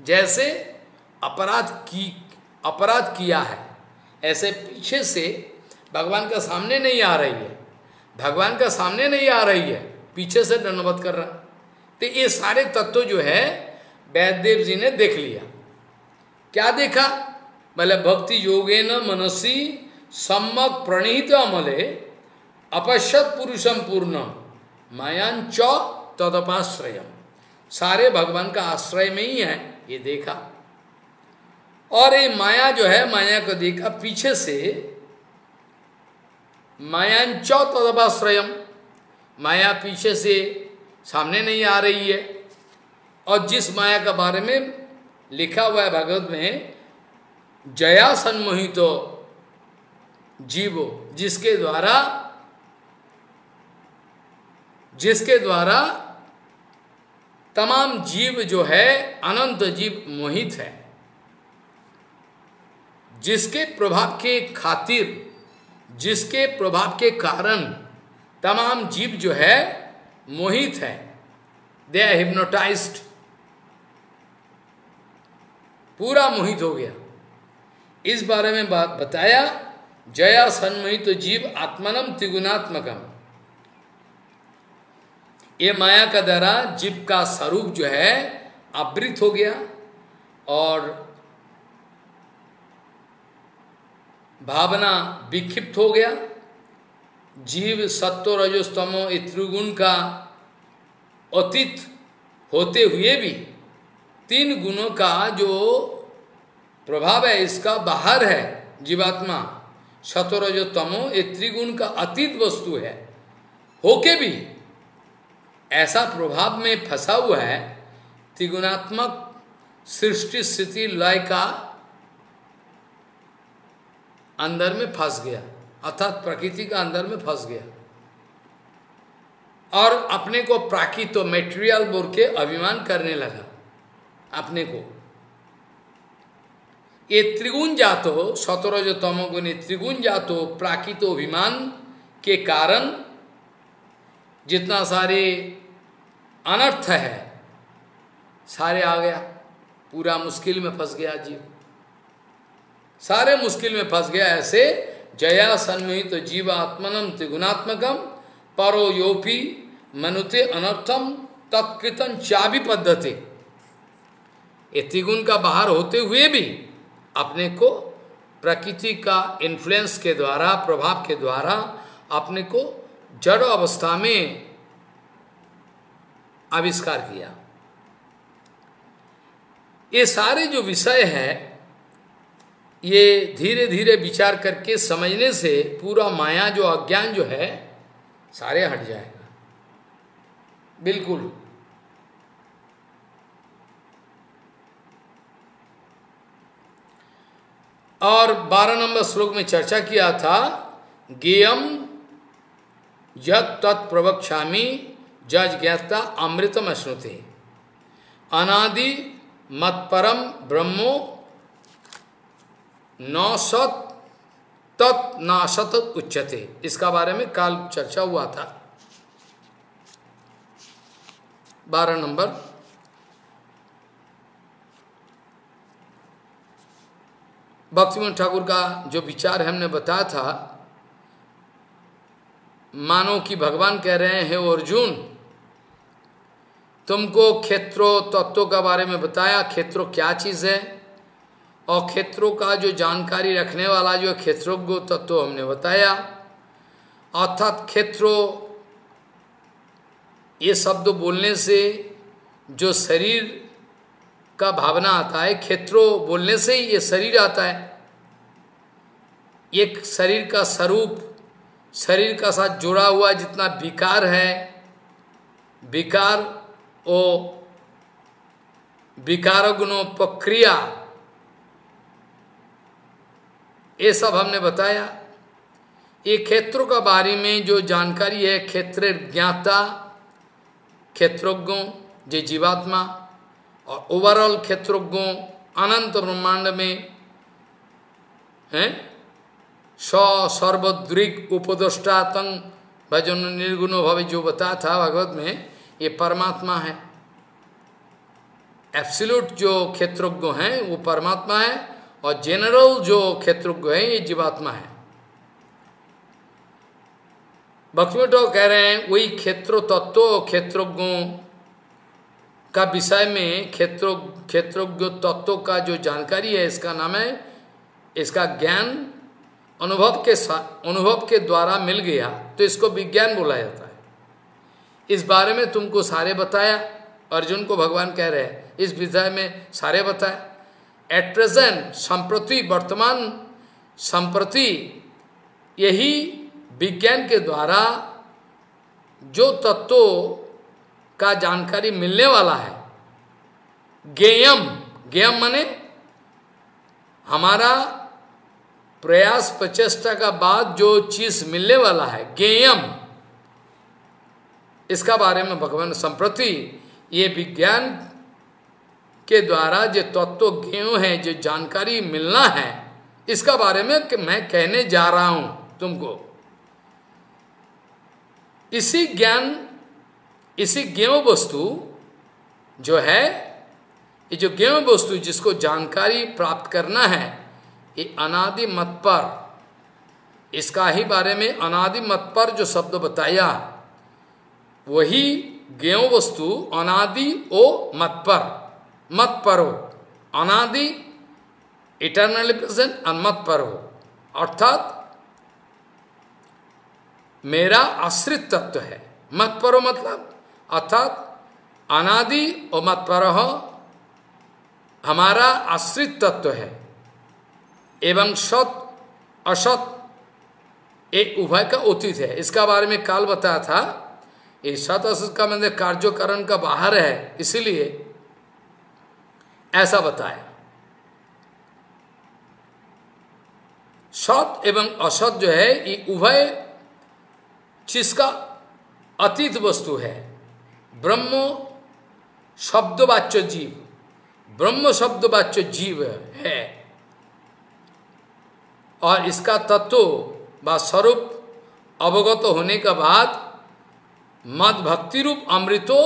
जैसे अपराध की, अपराध किया है, ऐसे पीछे से भगवान का सामने नहीं आ रही है। भगवान का सामने नहीं आ रही है, पीछे से दंडवत कर रहा तो ये सारे तत्व जो है, वैद्यदेव जी ने देख लिया। क्या देखा? बोले भक्ति योगे न मनसी सम्मक प्रणीत अमले, अपश्यत पुरुषम पूर्ण मायांच तदपाश्रय सारे भगवान का आश्रय में ही है, ये देखा। और ये माया जो है, माया को देखा, पीछे से मायांच तदपाश्रयम, माया पीछे से सामने नहीं आ रही है। और जिस माया का बारे में लिखा हुआ है भगवत में, जया सन्मोहित जीवो, जिसके द्वारा जिसके द्वारा तमाम जीव जो है, अनंत जीव मोहित है। जिसके प्रभाव के खातिर, जिसके प्रभाव के कारण तमाम जीव जो है, मोहित है। दे आर हिप्नोटाइज्ड पूरा मोहित हो गया। इस बारे में बात बताया, जया सन्मोहित जीव आत्मनम त्रिगुणात्मकम। ये माया का द्वारा जीव का स्वरूप जो है आवृत हो गया और भावना विक्षिप्त हो गया। जीव सत्व रजोस्तमो त्रिगुण का अतीत होते हुए भी तीन गुणों का जो प्रभाव है, इसका बाहर है जीवात्मा। सतरजो तमो ये त्रिगुण का अतीत वस्तु है। होके भी ऐसा प्रभाव में फंसा हुआ है, त्रिगुणात्मक सृष्टि स्थिति लय का अंदर में फंस गया, अर्थात प्रकृति का अंदर में फंस गया। और अपने को प्राकृत मेटेरियल बोल के अभिमान करने लगा, अपने को। ये त्रिगुण जातो सतरज तमोगुणी त्रिगुण जातो प्राकृत अभिमान के कारण जितना सारे अनर्थ है। सारे आ गया। पूरा मुश्किल में फंस गया जीव। सारे मुश्किल में फंस गया ऐसे जया सन्मोहित तो जीव आत्मनम त्रिगुणात्मकम परो योपी मनुते अनर्थम तत्कृतन चाबी पद्धति। ये त्रिगुण का बाहर होते हुए भी अपने को प्रकृति का इन्फ्लुएंस के द्वारा, प्रभाव के द्वारा अपने को जड़ अवस्था में आविष्कार किया। ये सारे जो विषय है, ये धीरे धीरे विचार करके समझने से पूरा माया जो अज्ञान जो है, सारे हट जाएगा। बिल्कुल। और बारह नंबर श्लोक में चर्चा किया था गेयम यत तत्प्रवक्षामी जज ज्ञाता अमृतम अश्नुते अनादि मतपरम ब्रह्मो नौ सत, तत् नाशत उच्चते इसका बारे में काल चर्चा हुआ था। बारह नंबर। भक्तिमोहन ठाकुर का जो विचार हमने बताया था, मानो कि भगवान कह रहे हैं अर्जुन तुमको क्षेत्रों तत्वों का बारे में बताया क्षेत्रों क्या चीज़ है? और क्षेत्रों का जो जानकारी रखने वाला जो क्षेत्रोज्ञ तत्व हमने बताया, अर्थात क्षेत्रों ये शब्द बोलने से जो शरीर का भावना आता है क्षेत्रों बोलने से ही ये शरीर आता है। एक शरीर का स्वरूप, शरीर का साथ जुड़ा हुआ जितना विकार है, विकार ओ विकारगुणों प्रक्रिया ये सब हमने बताया। ये क्षेत्रों का बारे में जो जानकारी है, क्षेत्र ज्ञाता क्षेत्रोज्ञों जे जीवात्मा, और ओवरऑल क्षेत्रोज्ञों अनंत ब्रह्मांड में, है? स उपदोष्टातंग, भजन निर्गुण भवे जो बताया था भगवत में ये परमात्मा है। एब्सोल्यूट जो क्षेत्रज्ञ हैं, वो परमात्मा है और जनरल जो क्षेत्रज्ञ है, ये जीवात्मा है। भक्तिमठो कह रहे हैं, वही क्षेत्र तत्व क्षेत्रज्ञों का विषय में क्षेत्र, क्षेत्रज्ञ तत्व का जो जानकारी है, इसका नाम है, इसका ज्ञान अनुभव के अनुभव के द्वारा मिल गया तो इसको विज्ञान बोला जाता इस बारे में तुमको सारे बताया, अर्जुन को भगवान कह रहे हैं, इस विषय में सारे बताए। एट प्रेजेंट संप्रति वर्तमान, संप्रति यही विज्ञान के द्वारा जो तत्वों का जानकारी मिलने वाला है। गेयम गेयम माने हमारा प्रयास प्रचेष्टा का बाद जो चीज़ मिलने वाला है गेयम इसका बारे में भगवान संप्रति ये विज्ञान के द्वारा जो तत्व ज्ञ है, जो जानकारी मिलना है, इसका बारे में मैं कहने जा रहा हूँ तुमको। इसी ज्ञान, इसी ज्ञ वस्तु जो है, ये जो ज्ञ वस्तु जिसको जानकारी प्राप्त करना है, ये अनादि मत पर, इसका ही बारे में अनादि मत पर जो शब्द बताया वही ज्ञ वस्तु, अनादि ओ मत पर। मत पर। अनादि इटर्नली प्रेजेंट अनमत पर। अर्थात, मेरा आश्रित तत्व है। मत परो मतलब? अर्थात, अनादि और मत पर हमारा आश्रित तत्व है। एवं सत, असत, एक उभय का उचित है। इसका बारे में काल बताया था। ये सत असत का मतलब कार्यकरण का बाहर है, इसीलिए ऐसा बताया। सत एवं असत जो है, ये उभय चीज़ का अतीत वस्तु है, ब्रह्म शब्दवाच्य जीव, ब्रह्म शब्दवाच्य जीव है। और इसका तत्व व स्वरूप अवगत होने के बाद मद भक्ति रूप अमृतो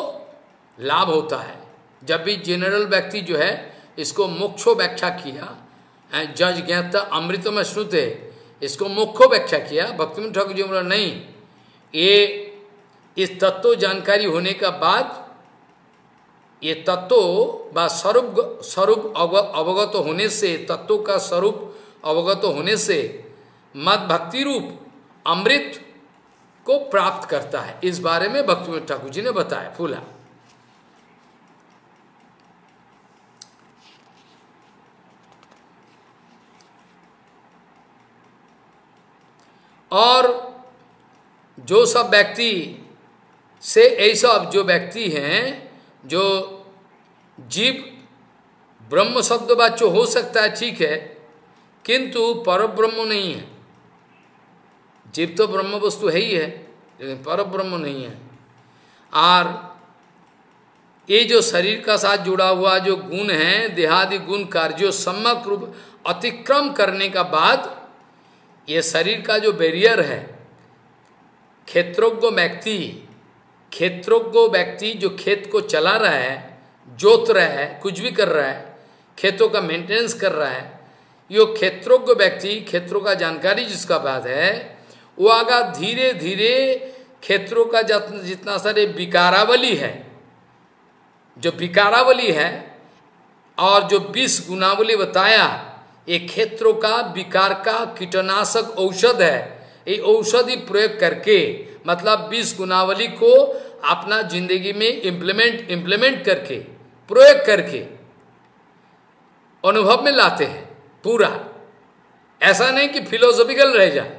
लाभ होता है। जब भी जनरल व्यक्ति जो है, इसको मुख्य व्याख्या किया जज ज्ञाता अमृत में श्रुत, इसको मुख्य व्याख्या किया, भक्ति ठाकुर जी बोला, नहीं, ये, इस तत्व जानकारी होने का बाद, ये तत्व व स्वरूप स्वरूप अवगत होने से, तत्व का स्वरूप अवगत होने से, मद भक्ति रूप अमृत को प्राप्त करता है। इस बारे में भक्ति ठाकुर जी ने बताया फूला और जो सब व्यक्ति से ऐसा जो व्यक्ति हैं, जो जीव, ब्रह्म शब्द वाच्य हो सकता है, ठीक है, किंतु पर ब्रह्म नहीं है। जीव तो ब्रह्म वस्तु है ही है, लेकिन पर ब्रह्म नहीं है। और ये जो शरीर का साथ जुड़ा हुआ जो गुण है, देहादि गुण कार्यों सम्यक रूप अतिक्रम करने का बाद, ये शरीर का जो बैरियर है क्षेत्रोज्ञ व्यक्ति क्षेत्रोज्ञ व्यक्ति जो खेत को चला रहा है, जोत रहा है, कुछ भी कर रहा है, खेतों का मेंटेनेंस कर रहा है, यो क्षेत्रोज्ञ व्यक्ति क्षेत्रों का जानकारी जिसका बात है वो आगा धीरे धीरे क्षेत्रों का जितना सारे विकारावली है, जो विकारावली है, और जो बीस गुनावली बताया, ये क्षेत्रों का विकार का कीटनाशक औषध है। ये औषधि प्रयोग करके मतलब बीस गुनावली को अपना ज़िंदगी में इम्प्लीमेंट इम्प्लीमेंट करके, प्रयोग करके अनुभव में लाते हैं, पूरा। ऐसा नहीं कि फिलोसॉफिकल रह जाए।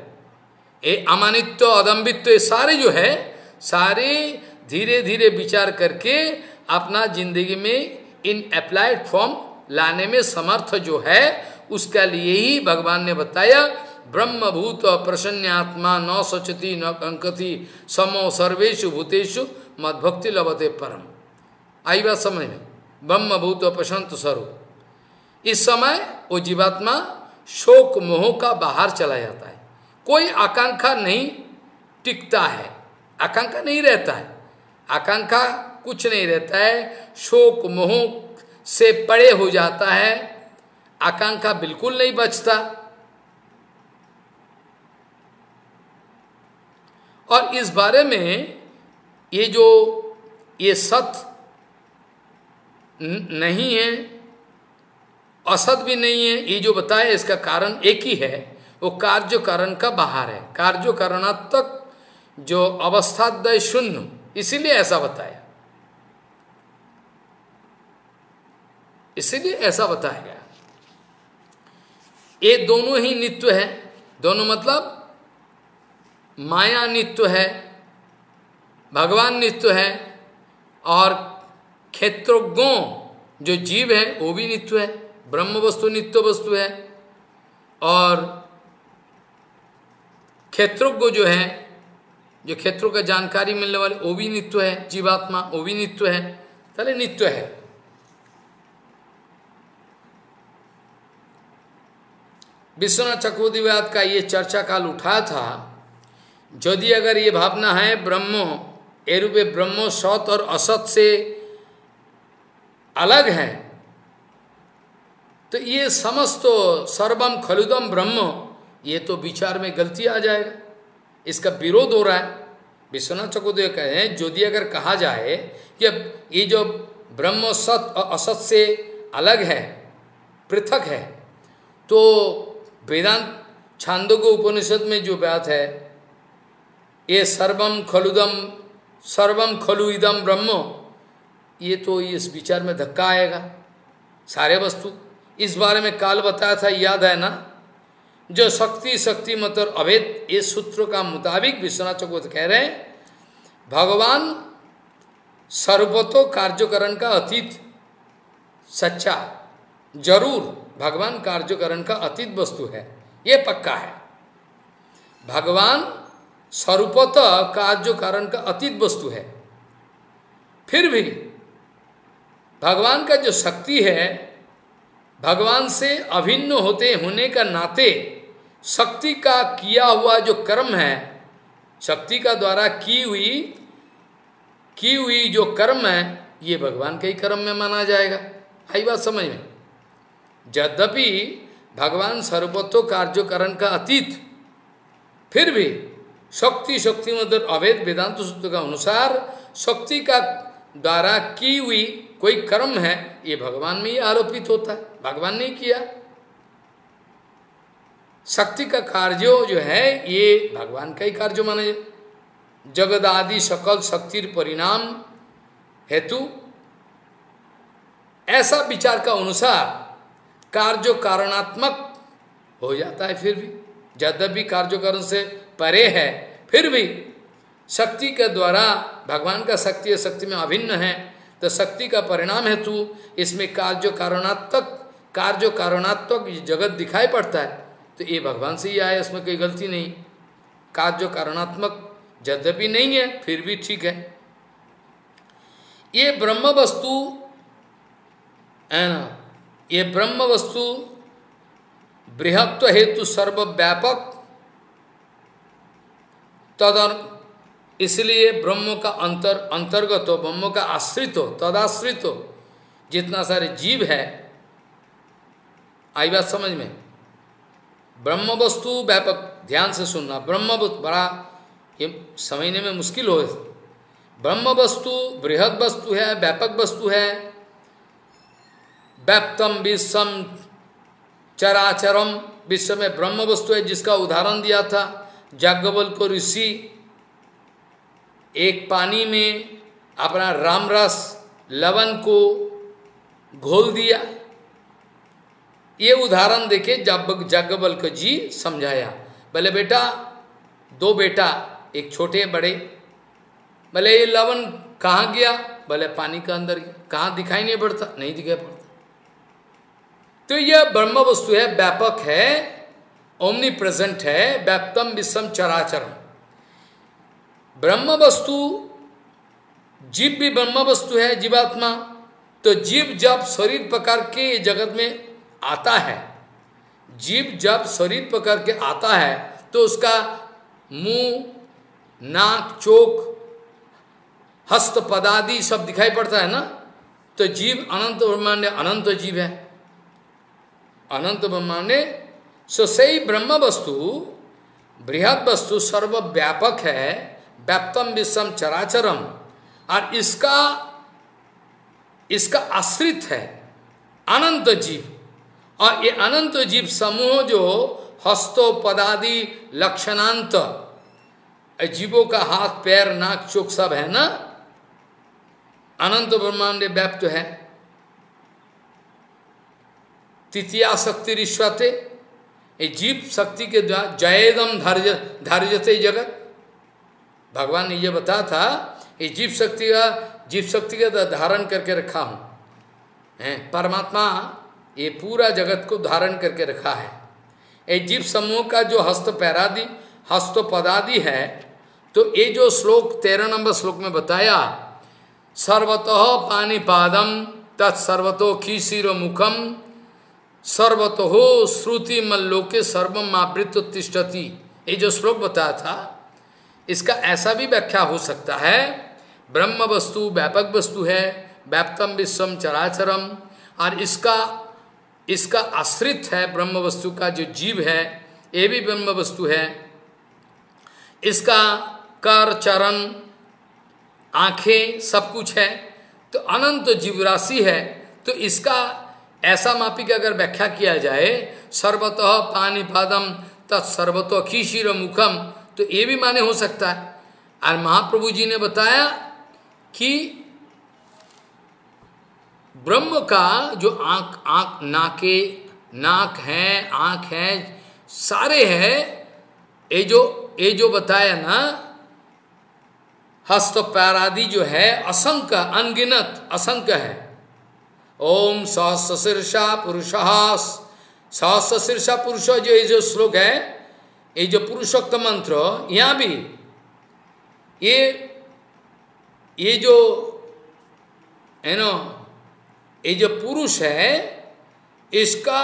ये अमानित्व, अदम्बित्व, ये सारे जो है, सारे धीरे धीरे विचार करके अपना ज़िंदगी में इन अप्लाइड फॉर्म लाने में समर्थ जो है, उसका लिए ही भगवान ने बताया, ब्रह्मभूत प्रसन्न आत्मा न सचती न कंकति समो सर्वेशु भूतेषु मदभक्ति लभते परम। आई बात समझ में? ब्रह्मभूत प्रशांत स्वरूप। इस समय वो जीवात्मा शोक मोह का बाहर चला जाता है। कोई आकांक्षा नहीं टिकता है। आकांक्षा नहीं रहता है। आकांक्षा कुछ नहीं रहता है। शोक मोह से पड़े हो जाता है। आकांक्षा बिल्कुल नहीं बचता। और इस बारे में ये जो ये सत नहीं है, असत भी नहीं है, ये जो बताया इसका कारण एक ही है। वो कार्य कारण का बाहर है। कार्य कारणात्मक जो अवस्थाद्वय शून्य, इसीलिए ऐसा बताया। इसीलिए ऐसा बताया गया। ये दोनों ही नित्य है। दोनों मतलब माया नित्य है, भगवान नित्य है, और क्षेत्रोज्ञों जो जीव है, वो भी नित्य है। ब्रह्म वस्तु नित्य वस्तु है। और क्षेत्रोज्ञ जो है, जो क्षेत्रों का जानकारी मिलने वाले, वो भी नित्य है, जीवात्मा, वो भी नित्य है, पहले नित्य है। विश्वनाथ चक्रवर्तीवाद का ये चर्चा काल उठा था, यदि अगर ये भावना है ब्रह्मो एरूपे ब्रह्मो सत और असत से अलग है तो ये समस्त सर्वम खलुदम ब्रह्म ये तो विचार में गलती आ जाएगा। इसका विरोध हो रहा है। विश्वनाथ चकोदेव कहे हैं यदि अगर कहा जाए कि ये जो ब्रह्म सत और असत से अलग है, पृथक है तो वेदांत छांदोग उपनिषद में जो बात है, ये सर्वम खलुदम, सर्वम खलु इदम ब्रह्म, ये तो इस विचार में धक्का आएगा। सारे वस्तु, इस बारे में काल बताया था, याद है ना? जो शक्ति शक्ति मतलब अभेद इस सूत्र का मुताबिक विश्वनाथ चकोत कह रहे हैं, भगवान सर्वतो कार्यकरण का अतीत, सच्चा, ज़रूर भगवान कार्यकरण का अतीत वस्तु है, ये पक्का है। भगवान स्वरूपत कार्य कारण का अतीत वस्तु है। फिर भी भगवान का जो शक्ति है, भगवान से अभिन्न होते, होने का नाते शक्ति का किया हुआ जो कर्म है, शक्ति का द्वारा की हुई की हुई जो कर्म है, ये भगवान के ही कर्म में माना जाएगा। आई बात समझ में? यद्यपि भगवान सर्वत्व कार्यकरण का अतीत, फिर भी शक्ति शक्ति मतलब अवैध वेदांत सूत्र का अनुसार शक्ति का द्वारा की हुई कोई कर्म है, ये भगवान में ही आरोपित होता है। भगवान ने किया। शक्ति का कार्य जो है, ये भगवान का ही कार्य माना जाए। जगद आदि सकल शक्ति परिणाम हेतु ऐसा विचार का अनुसार कार्य कारणात्मक हो जाता है फिर भी। यद्यपि कार्य कारण से परे है, फिर भी शक्ति के द्वारा भगवान का शक्ति शक्ति में अभिन्न है तो शक्ति का परिणाम हेतु इसमें कार्य कारणात्मक कार्य कारणात्मक जगत दिखाई पड़ता है। तो ये भगवान से ही आया, इसमें कोई गलती नहीं। कार्य कारणात्मक, यद्यपि नहीं है, फिर भी ठीक है। ये ब्रह्म वस्तु है ना, ये ब्रह्म वस्तु बृहत्व हेतु सर्वव्यापक तदर इसलिए ब्रह्म का अंतर, अंतर्गत हो, ब्रह्म का आश्रित हो, तदाश्रित हो, जितना सारे जीव है, आई बात समझ में? ब्रह्म वस्तु व्यापक ध्यान से सुनना। ब्रह्म बड़ा ये समझने में मुश्किल हो। ब्रह्म वस्तु बृहद वस्तु है, व्यापक वस्तु है। व्याप्तम विश्वम, चराचरम, विश्व में ब्रह्म वस्तु है, जिसका उदाहरण दिया था जाग्ञवल को ऋषि। एक पानी में अपना रामरस लवन को घोल दिया। ये उदाहरण देखे जब जाग्ञवल्क जी समझाया। बोले, बेटा, दो बेटा, एक छोटे बड़े। बोले, ये लवन कहाँ गया? बोले, पानी का अंदर गया। कहाँ दिखाई नहीं पड़ता? नहीं दिखाई पड़ता। तो यह ब्रह्म वस्तु है, व्यापक है ओमनी प्रेजेंट है, व्याप्तम विश्वम चराचरम। ब्रह्म वस्तु, जीव भी ब्रह्म वस्तु है, जीवात्मा। तो जीव जब शरीर पकड़ के जगत में आता है। जीव जब शरीर पकड़ के आता है तो उसका मुँह, नाक चोक हस्त, पदादि सब दिखाई पड़ता है ना? तो जीव अनंत ब्रह्मांड अनंत जीव है। अनंत ब्रह्मांड सो सही ब्रह्म वस्तु, बृहद वस्तु सर्वव्यापक है, व्याप्तम विश्वम चराचरम। और इसका इसका आश्रित है अनंत जीव। और ये अनंत जीव समूह जो हस्तो पदादि लक्षणांत जीवों का हाथ, पैर, नाक, चोक सब है ना? अनंत ब्रह्मांड व्याप्त है। तृतीया शक्ति ईश्वते ये जीव शक्ति के द्वारा जयदम धार्य धार्यते जगत। भगवान ने ये बताया था ये जीव शक्ति का, जीव शक्ति का धारण करके रखा हूँ, परमात्मा ये पूरा जगत को धारण करके रखा है। ये जीव समूह का जो हस्त पैरादि हस्त पदादि है तो ये जो श्लोक तेरह नंबर श्लोक में बताया, सर्वतः पानी पादम तत्सर्वतो खीशिरो मुखम सर्वत श्रुति मल्लोके सर्वम आवृत तिष्ठति। ये जो श्लोक बताया था, इसका ऐसा भी व्याख्या हो सकता है, ब्रह्म वस्तु, व्यापक वस्तु है व्याप्तम विश्वम चराचरम, और इसका इसका आश्रित है ब्रह्म वस्तु का जो जीव है, ये भी ब्रह्म वस्तु है। इसका कर, चरण, आँखें सब कुछ है तो अनंत जीव राशि है तो इसका ऐसा मापी का अगर व्याख्या किया जाए, सर्वतः पानी पादम तत्सर्वतः खीशिर मुखम तो ये भी माने हो सकता है। और महाप्रभु जी ने बताया कि ब्रह्म का जो आँख आँख, नाके, नाक है, आँख है, सारे है, ये जो ये जो बताया ना, हस्त पैर आदि जो है असंख्य अनगिनत असंख्य है। ओम सहस्र शीर्षा पुरुष, सहस्र शीर्षा पुरुष जो ये जो श्लोक है, ये जो पुरुषोक्त मंत्र, यहाँ भी, ये ये जो, है नो ये जो पुरुष है, इसका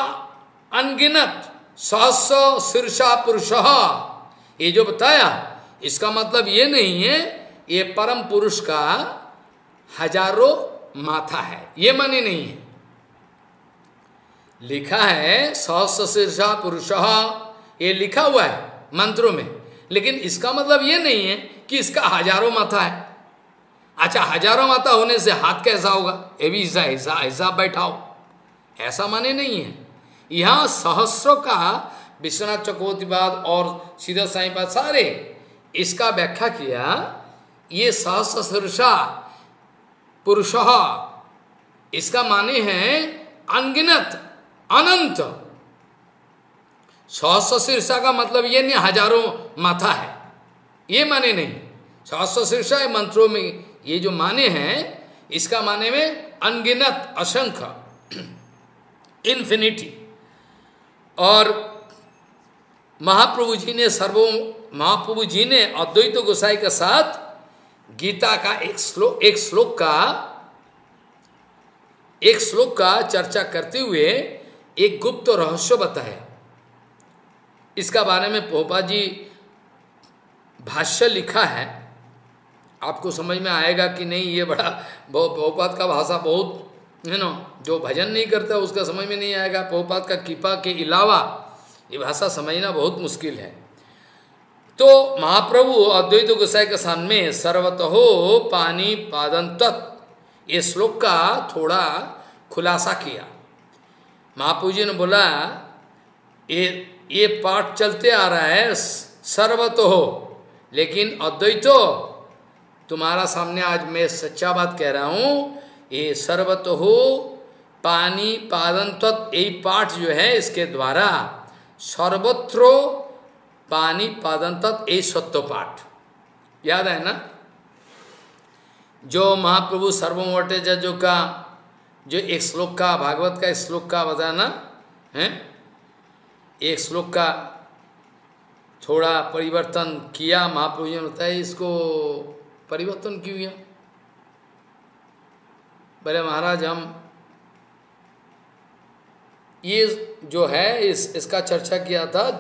अनगिनत सहस्र शीर्षा पुरुष। ये जो बताया, इसका मतलब ये नहीं है, ये परम पुरुष का हज़ारों माथा है। ये माने नहीं है। लिखा है सहस्र शीर्षा पुरुष। ये लिखा हुआ है मंत्रों में। लेकिन इसका मतलब ये नहीं है कि इसका हज़ारों माथा है। अच्छा हज़ारों माता होने से हाथ कैसा होगा? ये भी ऐसा ऐसा ऐसा बैठाओ। ऐसा माने नहीं है। यहाँ सहस्रों का, विश्वनाथ चकोतिवाद और सीधा साई साईपाद सारे, इसका व्याख्या किया, ये सहस्र शीर्षा पुरुष, इसका माने है अनगिनत अनंत। सहस्र शीर्षा का मतलब ये नहीं, हज़ारों माथा है। ये माने नहीं। सहस्र शीर्षा मंत्रों में ये जो माने हैं, इसका माने में अनगिनत, असंख्य इन्फिनिटी और महाप्रभु जी ने सर्वो, महाप्रभु जी ने अद्वैत गोसाई के साथ गीता का एक श्लोक एक श्लोक का, एक श्लोक का चर्चा करते हुए एक गुप्त रहस्य बताया। इसका बारे में पोपा जी भाष्य लिखा है। आपको समझ में आएगा कि नहीं, ये बड़ा बहुपात का भाषा बहुत है ना जो भजन नहीं करता उसका समझ में नहीं आएगा। बहुपात का कृपा के अलावा ये भाषा समझना बहुत मुश्किल है। तो महाप्रभु अद्वैत गोसाई के सामने सर्वतहो पानी पादन तत्, ये श्लोक का थोड़ा खुलासा किया। महाप्रभु जी ने बोला, ये ये पाठ चलते आ रहा है सर्वतहो लेकिन अद्वैतो तुम्हारा सामने आज मैं सच्चा बात कह रहा हूँ, ये सर्वत हो पानी पादन तत्व यही पाठ जो है इसके द्वारा, सर्वत्रो पानी पादन तत्व यही सत्व पाठ। याद है ना? जो महाप्रभु सर्वमोटे जजो का, जो एक श्लोक का, भागवत का एक श्लोक का बताना, है? एक श्लोक का थोड़ा परिवर्तन किया, महाप्रभु जी ने बताया, इसको परिवर्तन क्यों किया? बोले, महाराज, हम ये जो है, इस, इसका चर्चा किया था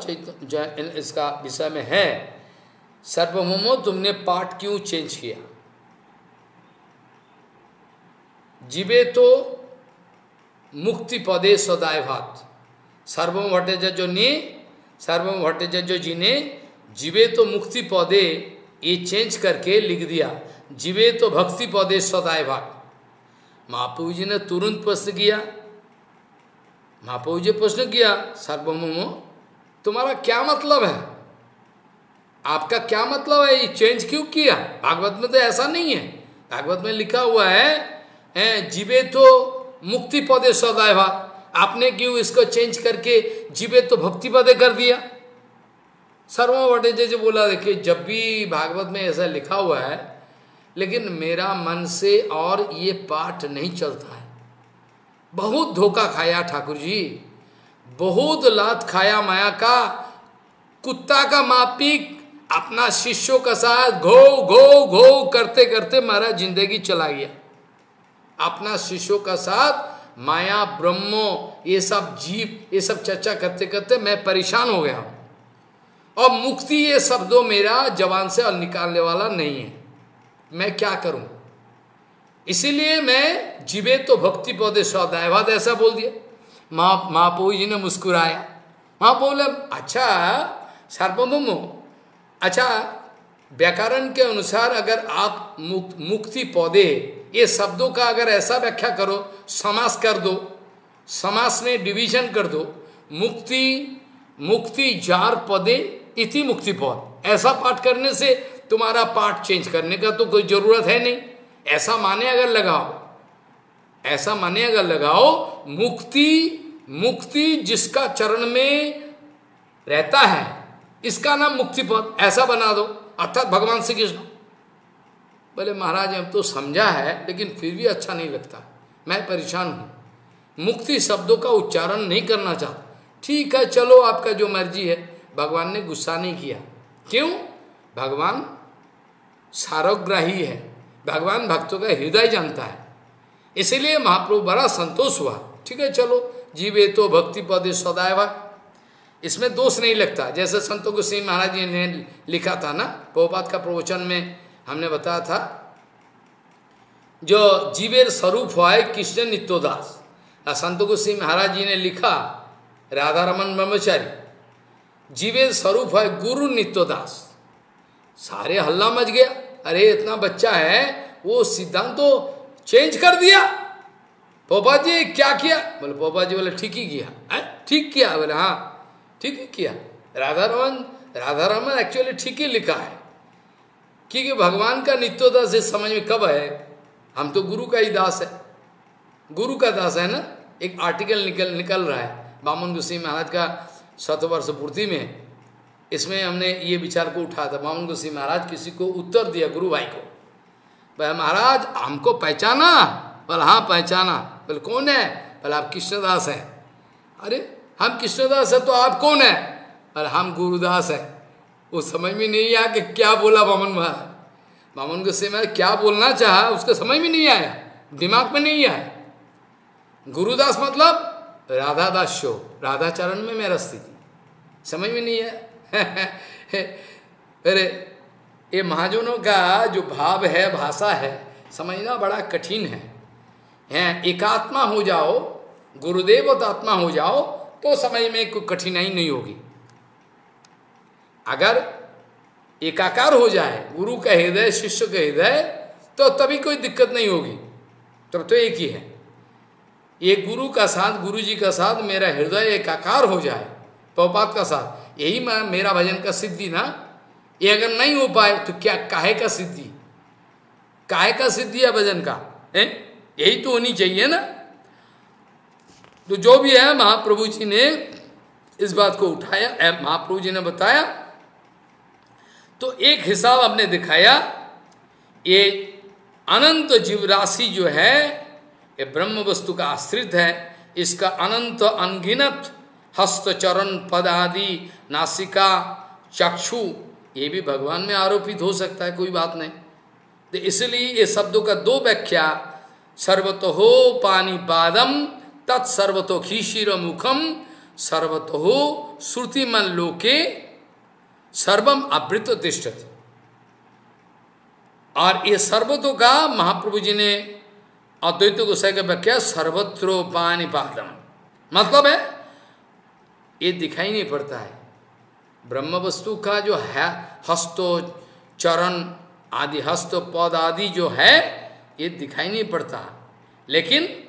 इसका विषय में है। सर्वमोमो तुमने पाठ क्यों चेंज किया? जीवे तो मुक्ति पदे सदाय भात। सर्वम भट्टाचार्य ने, सर्वम भट्टाचार्य जी ने, जीवे तो मुक्ति पदे ये चेंज करके लिख दिया जीवे तो भक्ति पौधे सदाय भाग। महाप्रभु जी ने तुरंत प्रश्न किया महाप्रभु जी प्रश्न किया सर्वमोमो तुम्हारा क्या मतलब है? आपका क्या मतलब है? ये चेंज क्यों किया? भागवत में तो ऐसा नहीं है। भागवत में लिखा हुआ है, जीवे तो मुक्ति पदे सदाय भाग। आपने क्यों इसको चेंज करके जीवे तो भक्ति पदे कर दिया? सर्वम वटे जी बोला, देखिए, जब भी भागवत में ऐसा लिखा हुआ है, लेकिन मेरा मन से और ये पाठ नहीं चलता है। बहुत धोखा खाया ठाकुर जी, बहुत लात खाया माया का, कुत्ता का मापिक अपना शिष्यों का साथ घो घो घो करते करते मेरा ज़िंदगी चला गया। अपना शिष्यों का साथ, माया, ब्रह्मो, ये सब जीव, ये सब चर्चा करते करते मैं परेशान हो गया और मुक्ति ये शब्दों मेरा जवान से और निकालने वाला नहीं है। मैं क्या करूँ? इसीलिए मैं जीवे तो भक्ति पौधे सौदायवाद ऐसा बोल दिया। माँ महापो जी ने मुस्कुराया। माँ बोले अच्छा सर्वभम अच्छा व्याकरण के अनुसार अगर आप मुक, मुक्ति पौधे ये शब्दों का अगर ऐसा व्याख्या करो समास कर दो समास में डिवीज़न कर दो मुक्ति मुक्ति जार पदे इति मुक्ति पौध ऐसा पाठ करने से तुम्हारा पाठ चेंज करने का तो कोई ज़रूरत है नहीं। ऐसा माने अगर लगाओ। ऐसा माने अगर लगाओ, मुक्ति मुक्ति जिसका चरण में रहता है, इसका नाम मुक्ति पद ऐसा बना दो, अर्थात भगवान श्री कृष्ण। बोले, महाराज, हम तो समझा है, लेकिन फिर भी अच्छा नहीं लगता। मैं परेशान हूँ। मुक्ति शब्दों का उच्चारण नहीं करना चाहता। ठीक है, चलो, आपका जो मर्ज़ी है। भगवान ने गुस्सा नहीं किया। क्यों? भगवान सारोग्राही है। भगवान भक्तों का हृदय जानता है। इसलिए महाप्रभु बड़ा संतोष हुआ। ठीक है, चलो। जीवे तो भक्ति पद सदैव इसमें दोष नहीं लगता। जैसे संतो सिंह महाराज जी ने लिखा था ना, बहुपात का प्रवचन में हमने बताया था, जो जीवेर स्वरूप हुआ है कृष्ण नित्योदास। संतो सिंह महाराज जी ने लिखा, राधा रमन ब्रह्मचारी। जीवे स्वरूप है गुरु नित्योदास। सारे हल्ला मच गया। अरे, इतना बच्चा है, वो सिद्धांत तो चेंज कर दिया। पोपा जी क्या किया? बोले पोपा जी बोले, ठीक ही किया। ठीक किया? बोले हाँ ठीक ही किया। राधा रमन राधा रमन एक्चुअली ठीक ही लिखा है। क्योंकि भगवान का नित्योदास इस समझ में कब है? हम तो गुरु का ही दास है। गुरु का दास है ना? एक आर्टिकल निकल निकल रहा है। बामन गुस्सी महाराज का शतवर्ष पूर्ति में इसमें हमने ये विचार को उठाया था, मामन गोसी महाराज किसी को उत्तर दिया गुरु भाई को। भाई महाराज, हमको पहचाना? बोल हाँ पहचाना। बोल, कौन है? बोले, आप कृष्णदास हैं। अरे, हम कृष्णदास हैं तो आप कौन है? अरे हम गुरुदास हैं। वो समझ में नहीं आया कि क्या बोला मामन महाराज। मामन गोस्वी महाराज, क्या बोलना चाहा? उसको समझ में नहीं आया। दिमाग में नहीं आया। गुरुदास मतलब राधा दास शो। राधा चरण में मेरा स्थिति। समझ में नहीं है अरे, ये महाजनों का जो भाव है, भाषा है, समझना बड़ा कठिन है। हैं, एकात्मा हो जाओ, गुरुदेव आत्मा हो जाओ तो समझ में कोई कठिनाई नहीं होगी। अगर एकाकार हो जाए, गुरु का हृदय, शिष्य का हृदय तो तभी कोई दिक्कत नहीं होगी। तब तो एक ही है। एक गुरु का साथ गुरु जी का साथ, मेरा हृदय एकाकार हो जाए पौपात का साथ। यही मैं, मेरा भजन का सिद्धि ना। ये अगर नहीं हो पाए तो क्या काहे का सिद्धि? काहे का सिद्धि है भजन का? है? यही तो होनी चाहिए ना। तो जो भी है, महाप्रभु जी ने इस बात को उठाया महाप्रभु जी ने बताया। तो एक हिसाब आपने दिखाया, ये अनंत जीव राशि जो है ये ब्रह्म वस्तु का आश्रित है, इसका अनंत अनगिनत हस्त चरण पद आदि नासिका, चक्षु, ये भी भगवान में आरोपित हो सकता है, कोई बात नहीं। तो इसलिए ये शब्दों का दो व्याख्या सर्वतो पानी पादम तत्सर्वतो खीशिर मुखम सर्वतो श्रुतिमन लोके, सर्वम आवृत तिष्ठति। और ये सर्वतो का महाप्रभु जी ने अद्वैत गोसाई का व्याख्या, सर्वत्रो पानी पादम। मतलब है, ये दिखाई नहीं पड़ता है। ब्रह्म वस्तु का जो है, हस्तो, चरण आदि, हस्त, पद आदि जो है, ये दिखाई नहीं पड़ता। लेकिन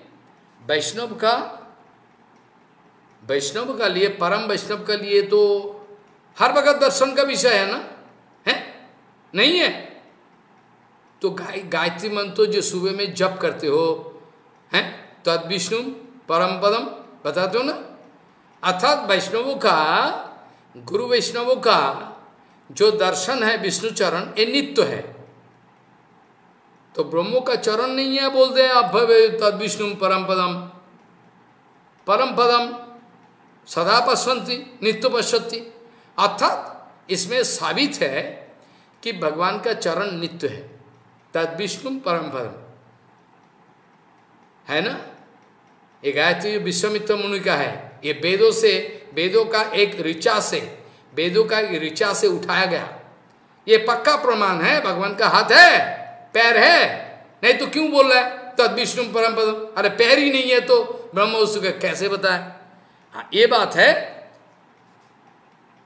वैष्णव का वैष्णव का लिए, परम वैष्णव का लिए तो हर वक्त दर्शन का विषय है ना? है? नहीं है? तो गाय, गायत्री मंत्र जो सुबह में जप करते हो, हैं? तद विष्णु, परम पदम, बताते हो ना? अर्थात वैष्णवों का, गुरु वैष्णवों का जो दर्शन है विष्णु चरण, ये नित्य है। तो ब्रह्मो का चरण नहीं है बोलते हैं, आप भवे तद विष्णु, परम पदम। परम पदम, सदा पश्यंती नित्य पश्यती अर्थात इसमें साबित है कि भगवान का चरण नित्य है। तद विष्णु परम पदम है ना? ये गायत्री विश्वमित्र मुनि का है। ये वेदों से, वेदों का एक ऋचा से, वेदों का एक ऋचा से उठाया गया। ये पक्का प्रमाण है, भगवान का हाथ है, पैर है। नहीं तो क्यों बोल रहा है? तद विष्णु परम पदम अरे पैर ही नहीं है तो ब्रह्म कैसे बताए? हाँ ये बात है।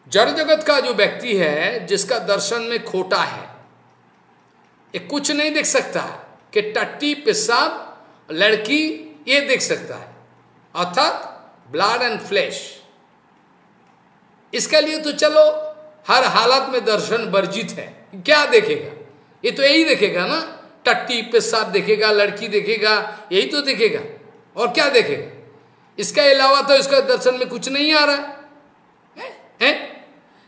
जड़ जगत का जो व्यक्ति है, जिसका दर्शन में खोटा है ये कुछ नहीं देख सकता है कि टट्टी पेशाब लड़की ये देख सकता है। अर्थात ब्लड एंड फ्लैश इसके लिए तो चलो हर हालत में दर्शन वर्जित है। क्या देखेगा? ये तो यही देखेगा ना टट्टी पेशाब देखेगा लड़की देखेगा यही तो देखेगा। और क्या देखेगा? इसके अलावा तो इसका दर्शन में कुछ नहीं आ रहा है, है?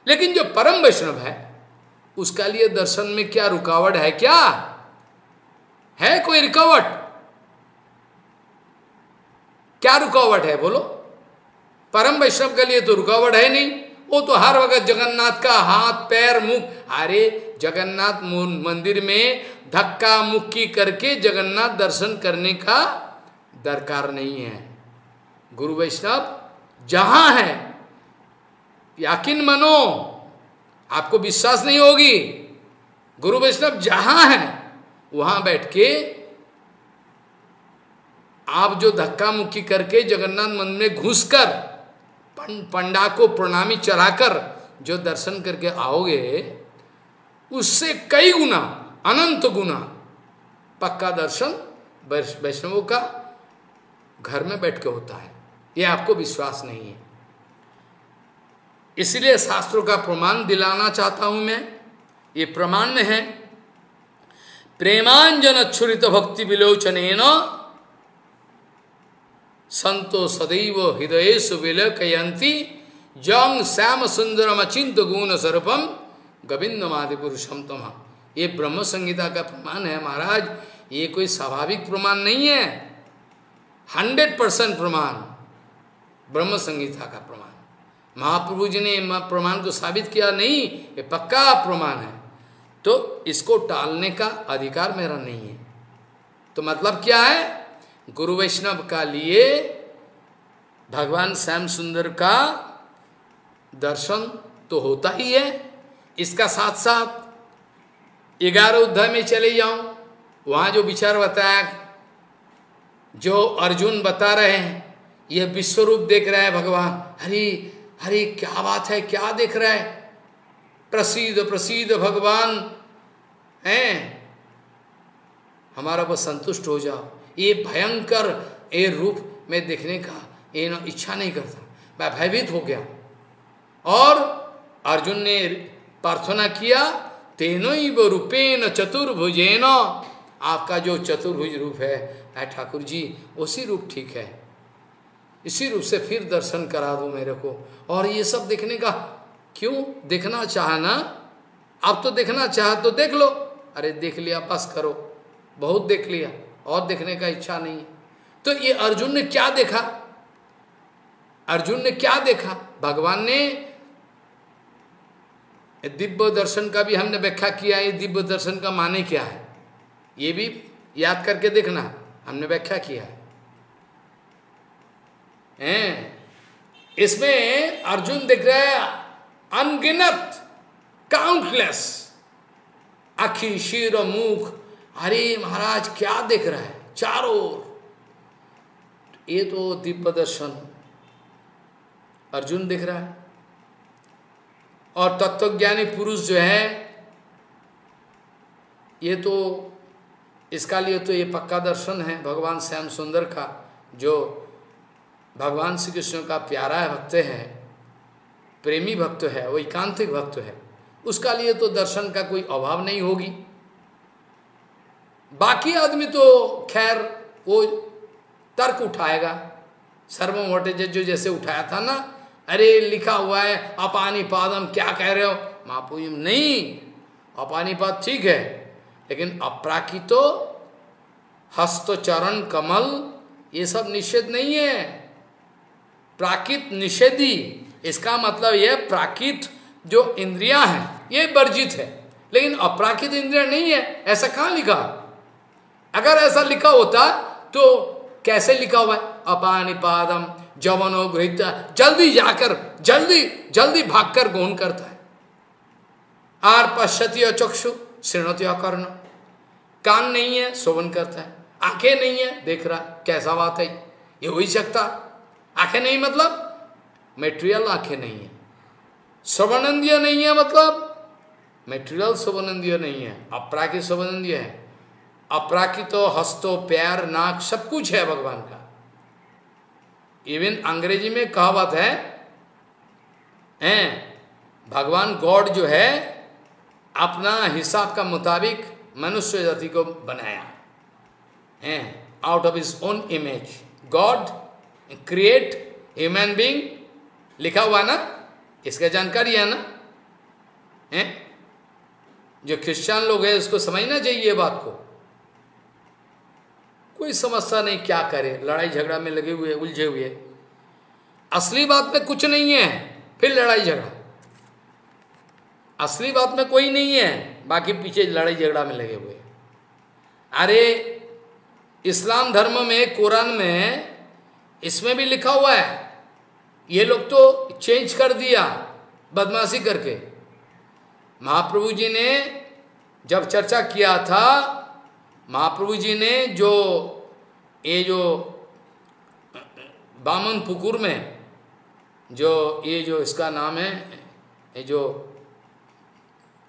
लेकिन जो परम वैष्णव है उसका लिए दर्शन में क्या रुकावट है क्या? है कोई रुकावट? क्या रुकावट है बोलो? परम वैष्णव के लिए तो रुकावट है नहीं। वो तो हर वक्त जगन्नाथ का हाथ, पैर, मुख, अरे जगन्नाथ मंदिर में धक्का मुक्की करके जगन्नाथ दर्शन करने का दरकार नहीं है। गुरु वैष्णव, जहाँ है, याकिन मनो। आपको विश्वास नहीं होगी। गुरु वैष्णव जहाँ है, वहाँ बैठ के आप जो धक्का मुक्की करके जगन्नाथ मंदिर में घुसकर पंडा को प्रणामी चढ़ाकर जो दर्शन करके आओगे, उससे कई गुना, अनंत गुना पक्का दर्शन वैष्णवों का घर में बैठ के होता है। ये आपको विश्वास नहीं है। इसलिए शास्त्रों का प्रमाण दिलाना चाहता हूँ मैं। ये प्रमाण में है, प्रेमांजन छुरित भक्ति विलोचन संतो सदैव हृदय सुविलकयंती जंग श्याम सुंदरम अचिंत गुण स्वरूपम गोविंद मादि पुरुषम तम। ये ब्रह्म संगीता का प्रमाण है महाराज, ये कोई स्वाभाविक प्रमाण नहीं है। हंड्रेड परसेंट प्रमाण ब्रह्म संगीता का प्रमाण। महाप्रभु जी ने प्रमाण को साबित किया, नहीं, ये पक्का प्रमाण है। तो इसको टालने का अधिकार मेरा नहीं है। तो मतलब क्या है? गुरु वैष्णव का लिए भगवान श्याम सुंदर का दर्शन तो होता ही है। इसका साथ साथ ग्यारह अध्याय में चले जाऊँ, वहाँ जो विचार बताया, जो अर्जुन बता रहे हैं, यह विश्वरूप देख रहा है भगवान। हरी हरी क्या बात है? क्या देख रहा है? प्रसिद्ध प्रसिद्ध भगवान। हैं? हमारा बस संतुष्ट हो जाओ। ये भयंकर, ये रूप में देखने का, ये ना इच्छा नहीं करता। मैं भयभीत हो गया। और अर्जुन ने प्रार्थना किया, तेनो ही वो रूपेन चतुर्भुजेन। आपका जो चतुर्भुज रूप है ठाकुर जी, उसी रूप ठीक है। इसी रूप से फिर दर्शन करा दो मेरे को। और ये सब देखने का क्यों? देखना चाहना अब तो देखना चाह तो देख लो। अरे देख लिया, बस करो। बहुत देख लिया, और देखने का इच्छा नहीं है। तो ये अर्जुन ने क्या देखा? अर्जुन ने क्या देखा? भगवान ने दिव्य दर्शन का भी हमने व्याख्या किया है। दिव्य दर्शन का माने क्या है? ये भी याद करके देखना। हमने व्याख्या किया है। इसमें अर्जुन दिख रहा है, अनगिनत काउंटलेस आखी शीर मुख। अरे महाराज, क्या देख रहा है? चारों ये तो दिव्य दर्शन। अर्जुन दिख रहा है। और तत्वज्ञानी पुरुष जो है, ये तो इसका लिए तो ये पक्का दर्शन है, भगवान श्याम सुंदर का, जो भगवान श्री कृष्ण का प्यारा भक्त है, प्रेमी भक्त है, वो एकांतिक भक्त है, उसका लिए तो दर्शन का कोई अभाव नहीं होगी। बाकी आदमी तो खैर वो तर्क उठाएगा। सर्वम जो जैसे उठाया था ना, अरे लिखा हुआ है अपानी पादम क्या कह रहे हो? महापुयम नहीं अपानी पाद ठीक है, लेकिन अपराकितो हस्तचरण कमल ये सब निषेध नहीं है। प्राकृत निषेधी। इसका मतलब यह प्राकृत जो इंद्रियाँ हैं, ये वर्जित है। लेकिन अपराकृत इंद्रिया नहीं है, ऐसा कहाँ लिखा? अगर ऐसा लिखा होता तो कैसे लिखा हुआ है? अपानी पादम जवनो गृहित, जल्दी जाकर, जल्दी जल्दी भागकर ग्रहण करता है। आर पश्चती चक्षु श्रेणती कर्ण कान नहीं है, शोभन करता है। आँखें नहीं है, देख रहा, कैसा बात है? ये हो ही सकता। आँखें नहीं मतलब? मेटेरियल आँखें नहीं है। श्रवणंदीय नहीं है मतलब? मेटेरियल शोभनंदीय नहीं है। अपराकित शोभनंदीय है। अपराकित, हस्तो पैर नाक, सब कुछ है भगवान का। इवन अंग्रेज़ी में कहावत है, हैं, भगवान गॉड जो है, अपना हिसाब का मुताबिक मनुष्य जाति को बनाया। है out of his own image God create human being लिखा हुआ ना? इसका जानकारी है ना? है? जो क्रिश्चियन लोग हैं उसको समझना चाहिए ये बात को। कोई समस्या नहीं, क्या करे? लड़ाई झगड़ा में लगे हुए, उलझे हुए। असली बात में कुछ नहीं है, फिर लड़ाई झगड़ा। असली बात में कोई नहीं है, बाकी पीछे लड़ाई झगड़ा में लगे हुए। अरे, इस्लाम धर्म में, कुरान में इसमें भी लिखा हुआ है, ये लोग तो चेंज कर दिया बदमाशी करके। महाप्रभु जी ने जब चर्चा किया था, महाप्रभु जी ने जो, ये जो, बामन पुकुर में, जो, ये जो इसका नाम है, ये जो,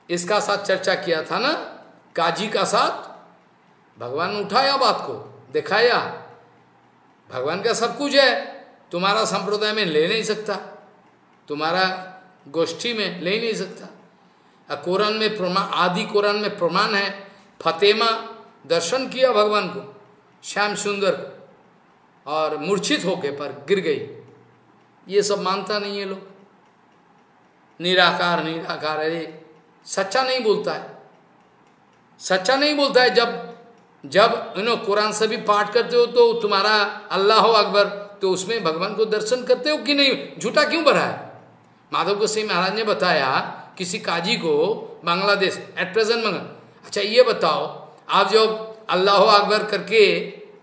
इसका साथ चर्चा किया था ना, काजी का साथ, भगवान ने उठाया बात को, दिखाया। भगवान का सब कुछ है। तुम्हारा संप्रदाय में ले नहीं सकता। तुम्हारा गोष्ठी में ले नहीं सकता। कुरान में प्रमाण आदि कुरान में प्रमाण है। फतेमा, दर्शन किया भगवान को, श्याम सुंदर और मूर्छित होके पर गिर गई। ये सब मानता नहीं है लोग। निराकार निराकार, अरे, सच्चा नहीं बोलता है। सच्चा नहीं बोलता है जब जब यू नो कुरान से भी पाठ करते हो तो तुम्हारा अल्लाह अकबर तो उसमें भगवान को दर्शन करते हो कि नहीं? झूठा क्यों भरा है? माधव गोसाई महाराज ने बताया किसी काजी को बांग्लादेश एट प्रेजेंट मंगल अच्छा ये बताओ, आप जब अल्लाह अकबर करके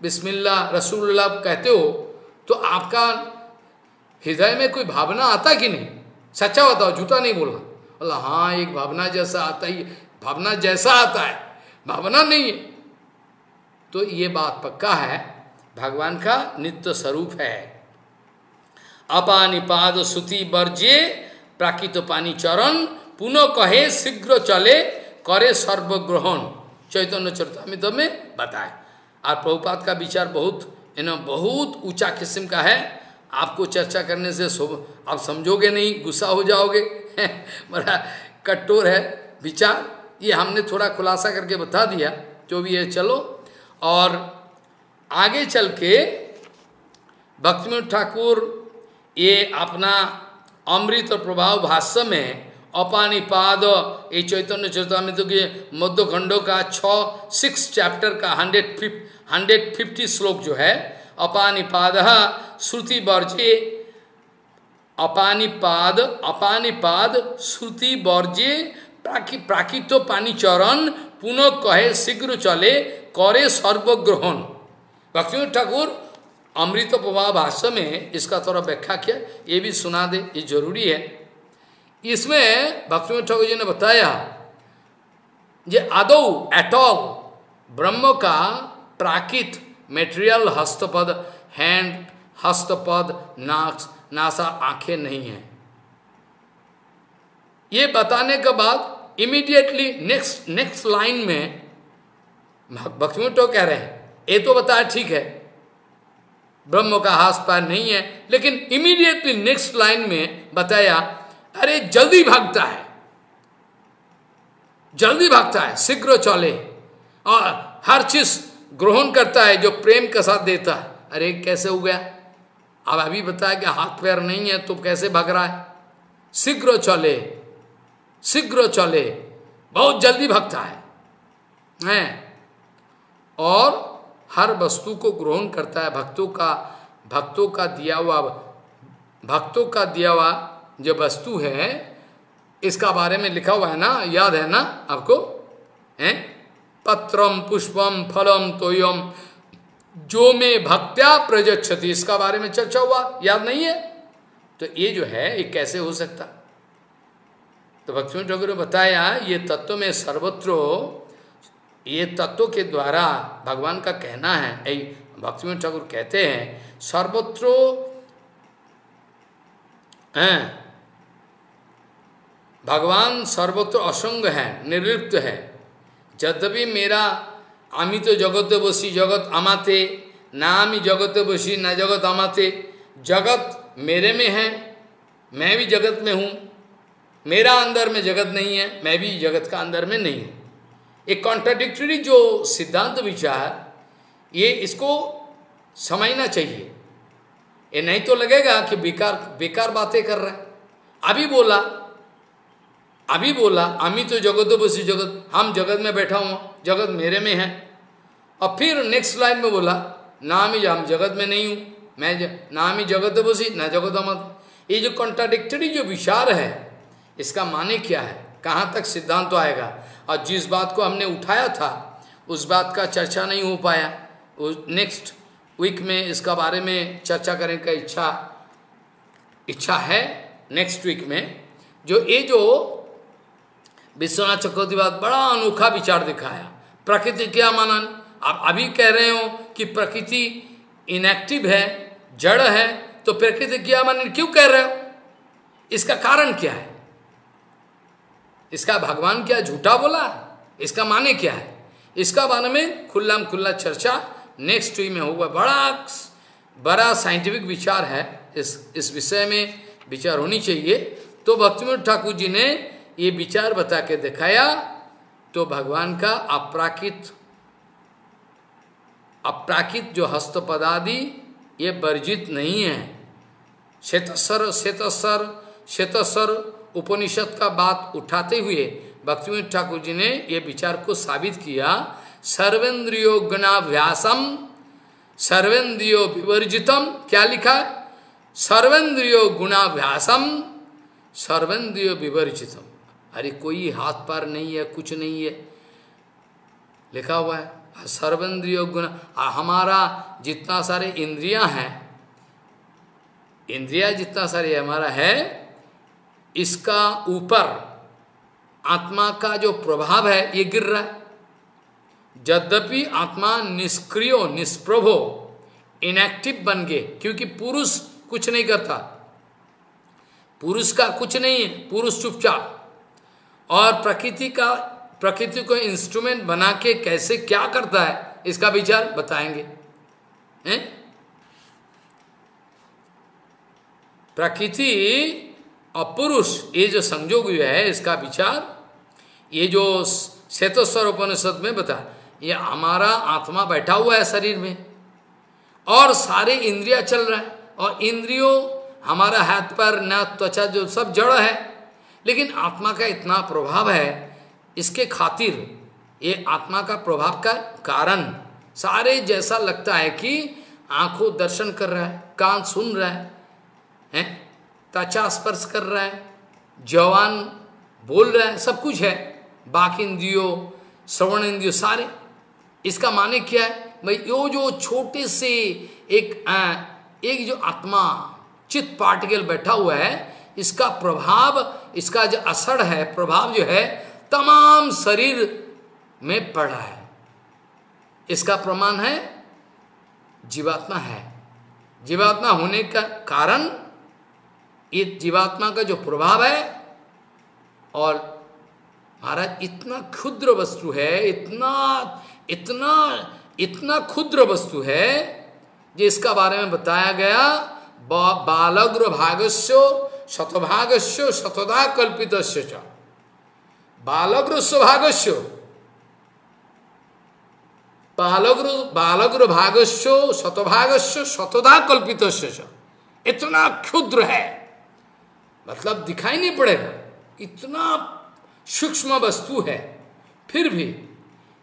बिस्मिल्ला रसूलुल्लाह कहते हो तो आपका हृदय में कोई भावना आता कि नहीं? सच्चा बताओ, झूठा नहीं बोलना। अल्लाह हाँ एक भावना जैसा आता ही। भावना जैसा आता है। भावना नहीं है। तो ये बात पक्का है, भगवान का नित्य स्वरूप है। अपानिपाद सुति बर्जे, प्राकृत पानी चरण, पुनः कहे, शीघ्र चले, करे सर्वग्रहण। चैतन्य चरितमित में बताए। और प्रभुपात का विचार बहुत इन बहुत ऊँचा किस्म का है। आपको चर्चा करने से आप समझोगे नहीं, गुस्सा हो जाओगे। बड़ा कट्टोर है विचार। ये हमने थोड़ा खुलासा करके बता दिया। जो भी है, चलो और आगे चल के भक्तिमोहन ठाकुर ये अपना अमृत और प्रभाव भाष्य में अपानिपाद, ये चैतन्य चैतन्य के मध्य खंडों का छ सिक्स चैप्टर का हंड्रेड फिफ्ट हंड्रेड फिफ्टी श्लोक जो है, अपानिपाद श्रुति वर्जे अपानिपाद अपानिपाद श्रुति वर्जे प्राकृत पानी चरण पुनः कहे शीघ्र चले करे सर्वग्रहण। भक्ति ठाकुर, अमृत प्रभाव भाष्य में इसका थोड़ा व्याख्या किया, ये भी सुना दे, ये ज़रूरी है। इसमें भक्ति ठाकुर जी ने बताया ये आदो एटॉल ब्रह्म का प्राकृत मेटेरियल हस्तपद हैंड हस्तपद, नाक, नासा, आँखें नहीं है। ये बताने के बाद इमीडिएटली नेक्स्ट नेक्स्ट लाइन में भक्ति तो कह रहे हैं। ये तो बताया ठीक है। ब्रह्म का हाथ पैर नहीं है, लेकिन इमीडिएटली नेक्स्ट लाइन में बताया, अरे जल्दी भागता है। जल्दी भागता है, शीघ्र चले। और हर चीज़ ग्रहण करता है, जो प्रेम के साथ देता है। अरे कैसे हो गया? अब अभी बताया कि हाथ पैर नहीं है तो कैसे भाग रहा है? शीघ्र चले। शीघ्र चले। बहुत जल्दी भागता हैं? और हर वस्तु को ग्रहण करता है। भक्तों का भक्तों का दिया हुआ, भक्तों का दिया हुआ जो वस्तु है, इसका बारे में लिखा हुआ है ना? याद है ना आपको? हैं? पत्रम, पुष्पम, फलम, तोयम, जो में भक्त्या प्रजक्षति इसका बारे में चर्चा हुआ। याद नहीं है? तो ये जो है, ये कैसे हो सकता? तो भक्ति ठाकुर ने बताया, ये तत्व में सर्वत्र ये तत्व के द्वारा भगवान का कहना है भक्ति ठाकुर कहते हैं, सर्वत्र भगवान सर्वत्र असंग है निर्लिप्त है। यद्यपि मेरा आमी तो जगत बसी जगत अमाते, ना आमी जगत बसी, ना जगत अमाते, जगत मेरे में है, मैं भी जगत में हूँ, मेरा अंदर में जगत नहीं है, मैं भी जगत का अंदर में नहीं हूँ। एक कॉन्ट्राडिक्टरी जो सिद्धांत विचार ये इसको समझना चाहिए। ये नहीं तो लगेगा कि बेकार बेकार बातें कर रहे अभी बोला अभी बोला अमी तो जगत बसी जगत हम जगत में बैठा हुआ जगत मेरे में है। और फिर नेक्स्ट लाइन में बोला ना ही हम जगत में नहीं हूँ मैं ज, ना ही जगत बसी ना जगत अमत। ये जो कॉन्ट्राडिक्टरी जो विचार है इसका माने क्या है? कहाँ तक सिद्धांत तो आएगा? और जिस बात को हमने उठाया था, उस बात का चर्चा नहीं हो पाया। नेक्स्ट वीक में इसका बारे में चर्चा करने का इच्छा इच्छा है नेक्स्ट वीक में, जो ये जो विश्वनाथ चक्रवर्ती बात बड़ा अनोखा विचार दिखाया। प्रकृति क्या मानन? आप अभी कह रहे हो कि प्रकृति इनएक्टिव है, जड़ है तो प्रकृति क्या माने क्यों कह रहे हो? इसका कारण क्या है? इसका भगवान क्या झूठा बोला? इसका माने क्या है? इसका बारे में खुल्ला खुल्ला चर्चा नेक्स्ट वीक में होगा। बड़ा बड़ा साइंटिफिक विचार है इस इस विषय में विचार होनी चाहिए। तो भक्तिमोद ठाकुर जी ने ये विचार बता के दिखाया। तो भगवान का अपराकित अपराकित जो हस्तपदादि ये वर्जित नहीं है। श्वेतस्वर श्वेतस्वर श्वेतस्वर उपनिषद का बात उठाते हुए भक्ति ठाकुर जी ने ये विचार को साबित किया, सर्वेन्द्रियो गुणाभ्यासम, सर्वेन्द्रियो विवर्जितम क्या लिखा है? सर्वेन्द्रियो गुणाभ्यासम, सर्वेन्द्रियो विवर्जितम अरे कोई हाथ पार नहीं है, कुछ नहीं है। लिखा हुआ है, सर्वेन्द्रियो गुण हमारा जितना सारे इंद्रियाँ हैं, इंद्रिया जितना सारे हमारा है इसका ऊपर आत्मा का जो प्रभाव है, ये गिर रहा है। यद्यपि आत्मा निष्क्रियो, निष्प्रभो इनएक्टिव बन गए, क्योंकि पुरुष कुछ नहीं करता। पुरुष का कुछ नहीं है, पुरुष चुपचाप। और प्रकृति का, प्रकृति को इंस्ट्रूमेंट बना के कैसे क्या करता है, इसका विचार बताएँगे? प्रकृति और पुरुष ये जो हुआ है, इसका विचार, ये जो श्वेतस्वर उपनिषद में बता, ये हमारा आत्मा बैठा हुआ है शरीर में, और सारे इंद्रिया चल रहा है, और इंद्रियों हमारा हाथ पर, न त्वचा, जो सब जड़ है, लेकिन आत्मा का इतना प्रभाव है, इसके खातिर ये आत्मा का प्रभाव का कारण, सारे जैसा लगता है कि आँखों दर्शन कर रहा है, कान सुन रहा है, हैं? त्वचा स्पर्श कर रहा है जवान बोल रहा है सब कुछ है बाकी इंद्रियो श्रवण इंद्रियो सारे। इसका माने क्या है? भाई यो जो छोटे से एक आ, एक जो आत्मा चित पार्टिकल बैठा हुआ है इसका प्रभाव इसका जो असर है प्रभाव जो है तमाम शरीर में पड़ा है। इसका प्रमाण है जीवात्मा है। जीवात्मा होने का कारण ये जीवात्मा का जो प्रभाव है और महाराज इतना क्षुद्र वस्तु है इतना इतना इतना क्षुद्र वस्तु है जिसका बारे में बताया गया बा, बालग्र भागस्यो शतभागस्यो शतदा कल्पित बालग्र स्वभागस्यो। बालग्र बालग्र भागस्यो शतभागस्यो शतदा कल्पित इतना क्षुद्र है। मतलब दिखाई नहीं पड़ेगा। इतना सूक्ष्म वस्तु है। फिर भी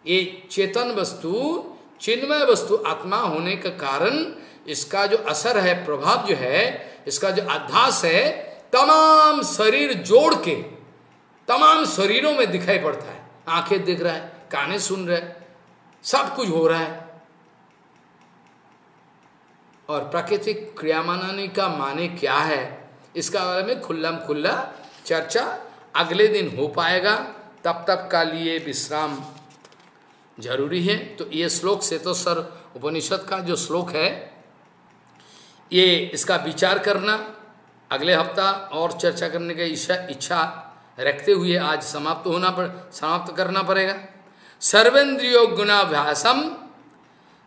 ये चेतन वस्तु, चिन्मय वस्तु, आत्मा होने का कारण, इसका जो असर है, प्रभाव जो है, इसका जो अध्यास है, तमाम शरीर जोड़ के, तमाम शरीरों में दिखाई पड़ता है। आँखें दिख रहा है, काने सुन रहे सब कुछ हो रहा है। और प्राकृतिक क्रिया मनाने का माने क्या है? इसका बारे में खुल्लम खुल्ला चर्चा अगले दिन हो पाएगा। तब तक का लिए विश्राम ज़रूरी है। तो ये श्लोक से तो सर उपनिषद का जो श्लोक है, ये इसका विचार करना, अगले हफ़्ता और चर्चा करने का इच्छा इच्छा रखते हुए आज समाप्त होना पड़, समाप्त करना पड़ेगा। सर्वेंद्रियो गुणाभ्यासम,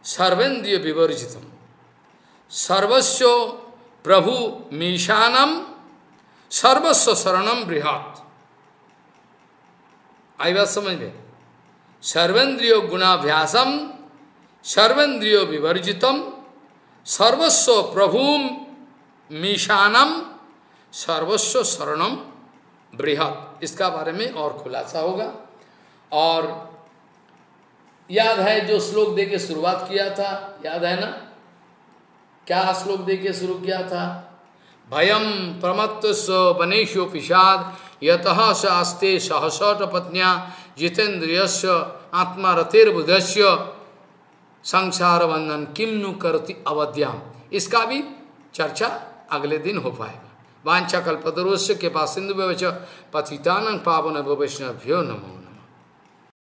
सर्वेंद्रिय विवर्जितम। सर्वस्व प्रभु मीशानम सर्वस्व शरणम बृहत। आई बात समझ में? सर्वेन्द्रियो गुणाभ्यासम सर्वेन्द्रियो विवर्जितम, सर्वस्व प्रभु मीशानम, सर्वस्व शरणम बृहत। इसका बारे में और खुलासा होगा। और याद है जो श्लोक दे के शुरुआत किया था, याद है ना? क्या श्लोक दे के शुरू किया था? भयम प्रमत्त स्व बनेशो पिषाद यत शास्ते सहसट पत्निया जितेन्द्रिय आत्मा रथेर्बुधस्य संसार बंधन किम नु करती अवध्याम इसका भी चर्चा अगले दिन हो पाएगा। वांछा कल्पतरोस्य के पास सिंधु पतितान पावन वैष्णव्यो नमो।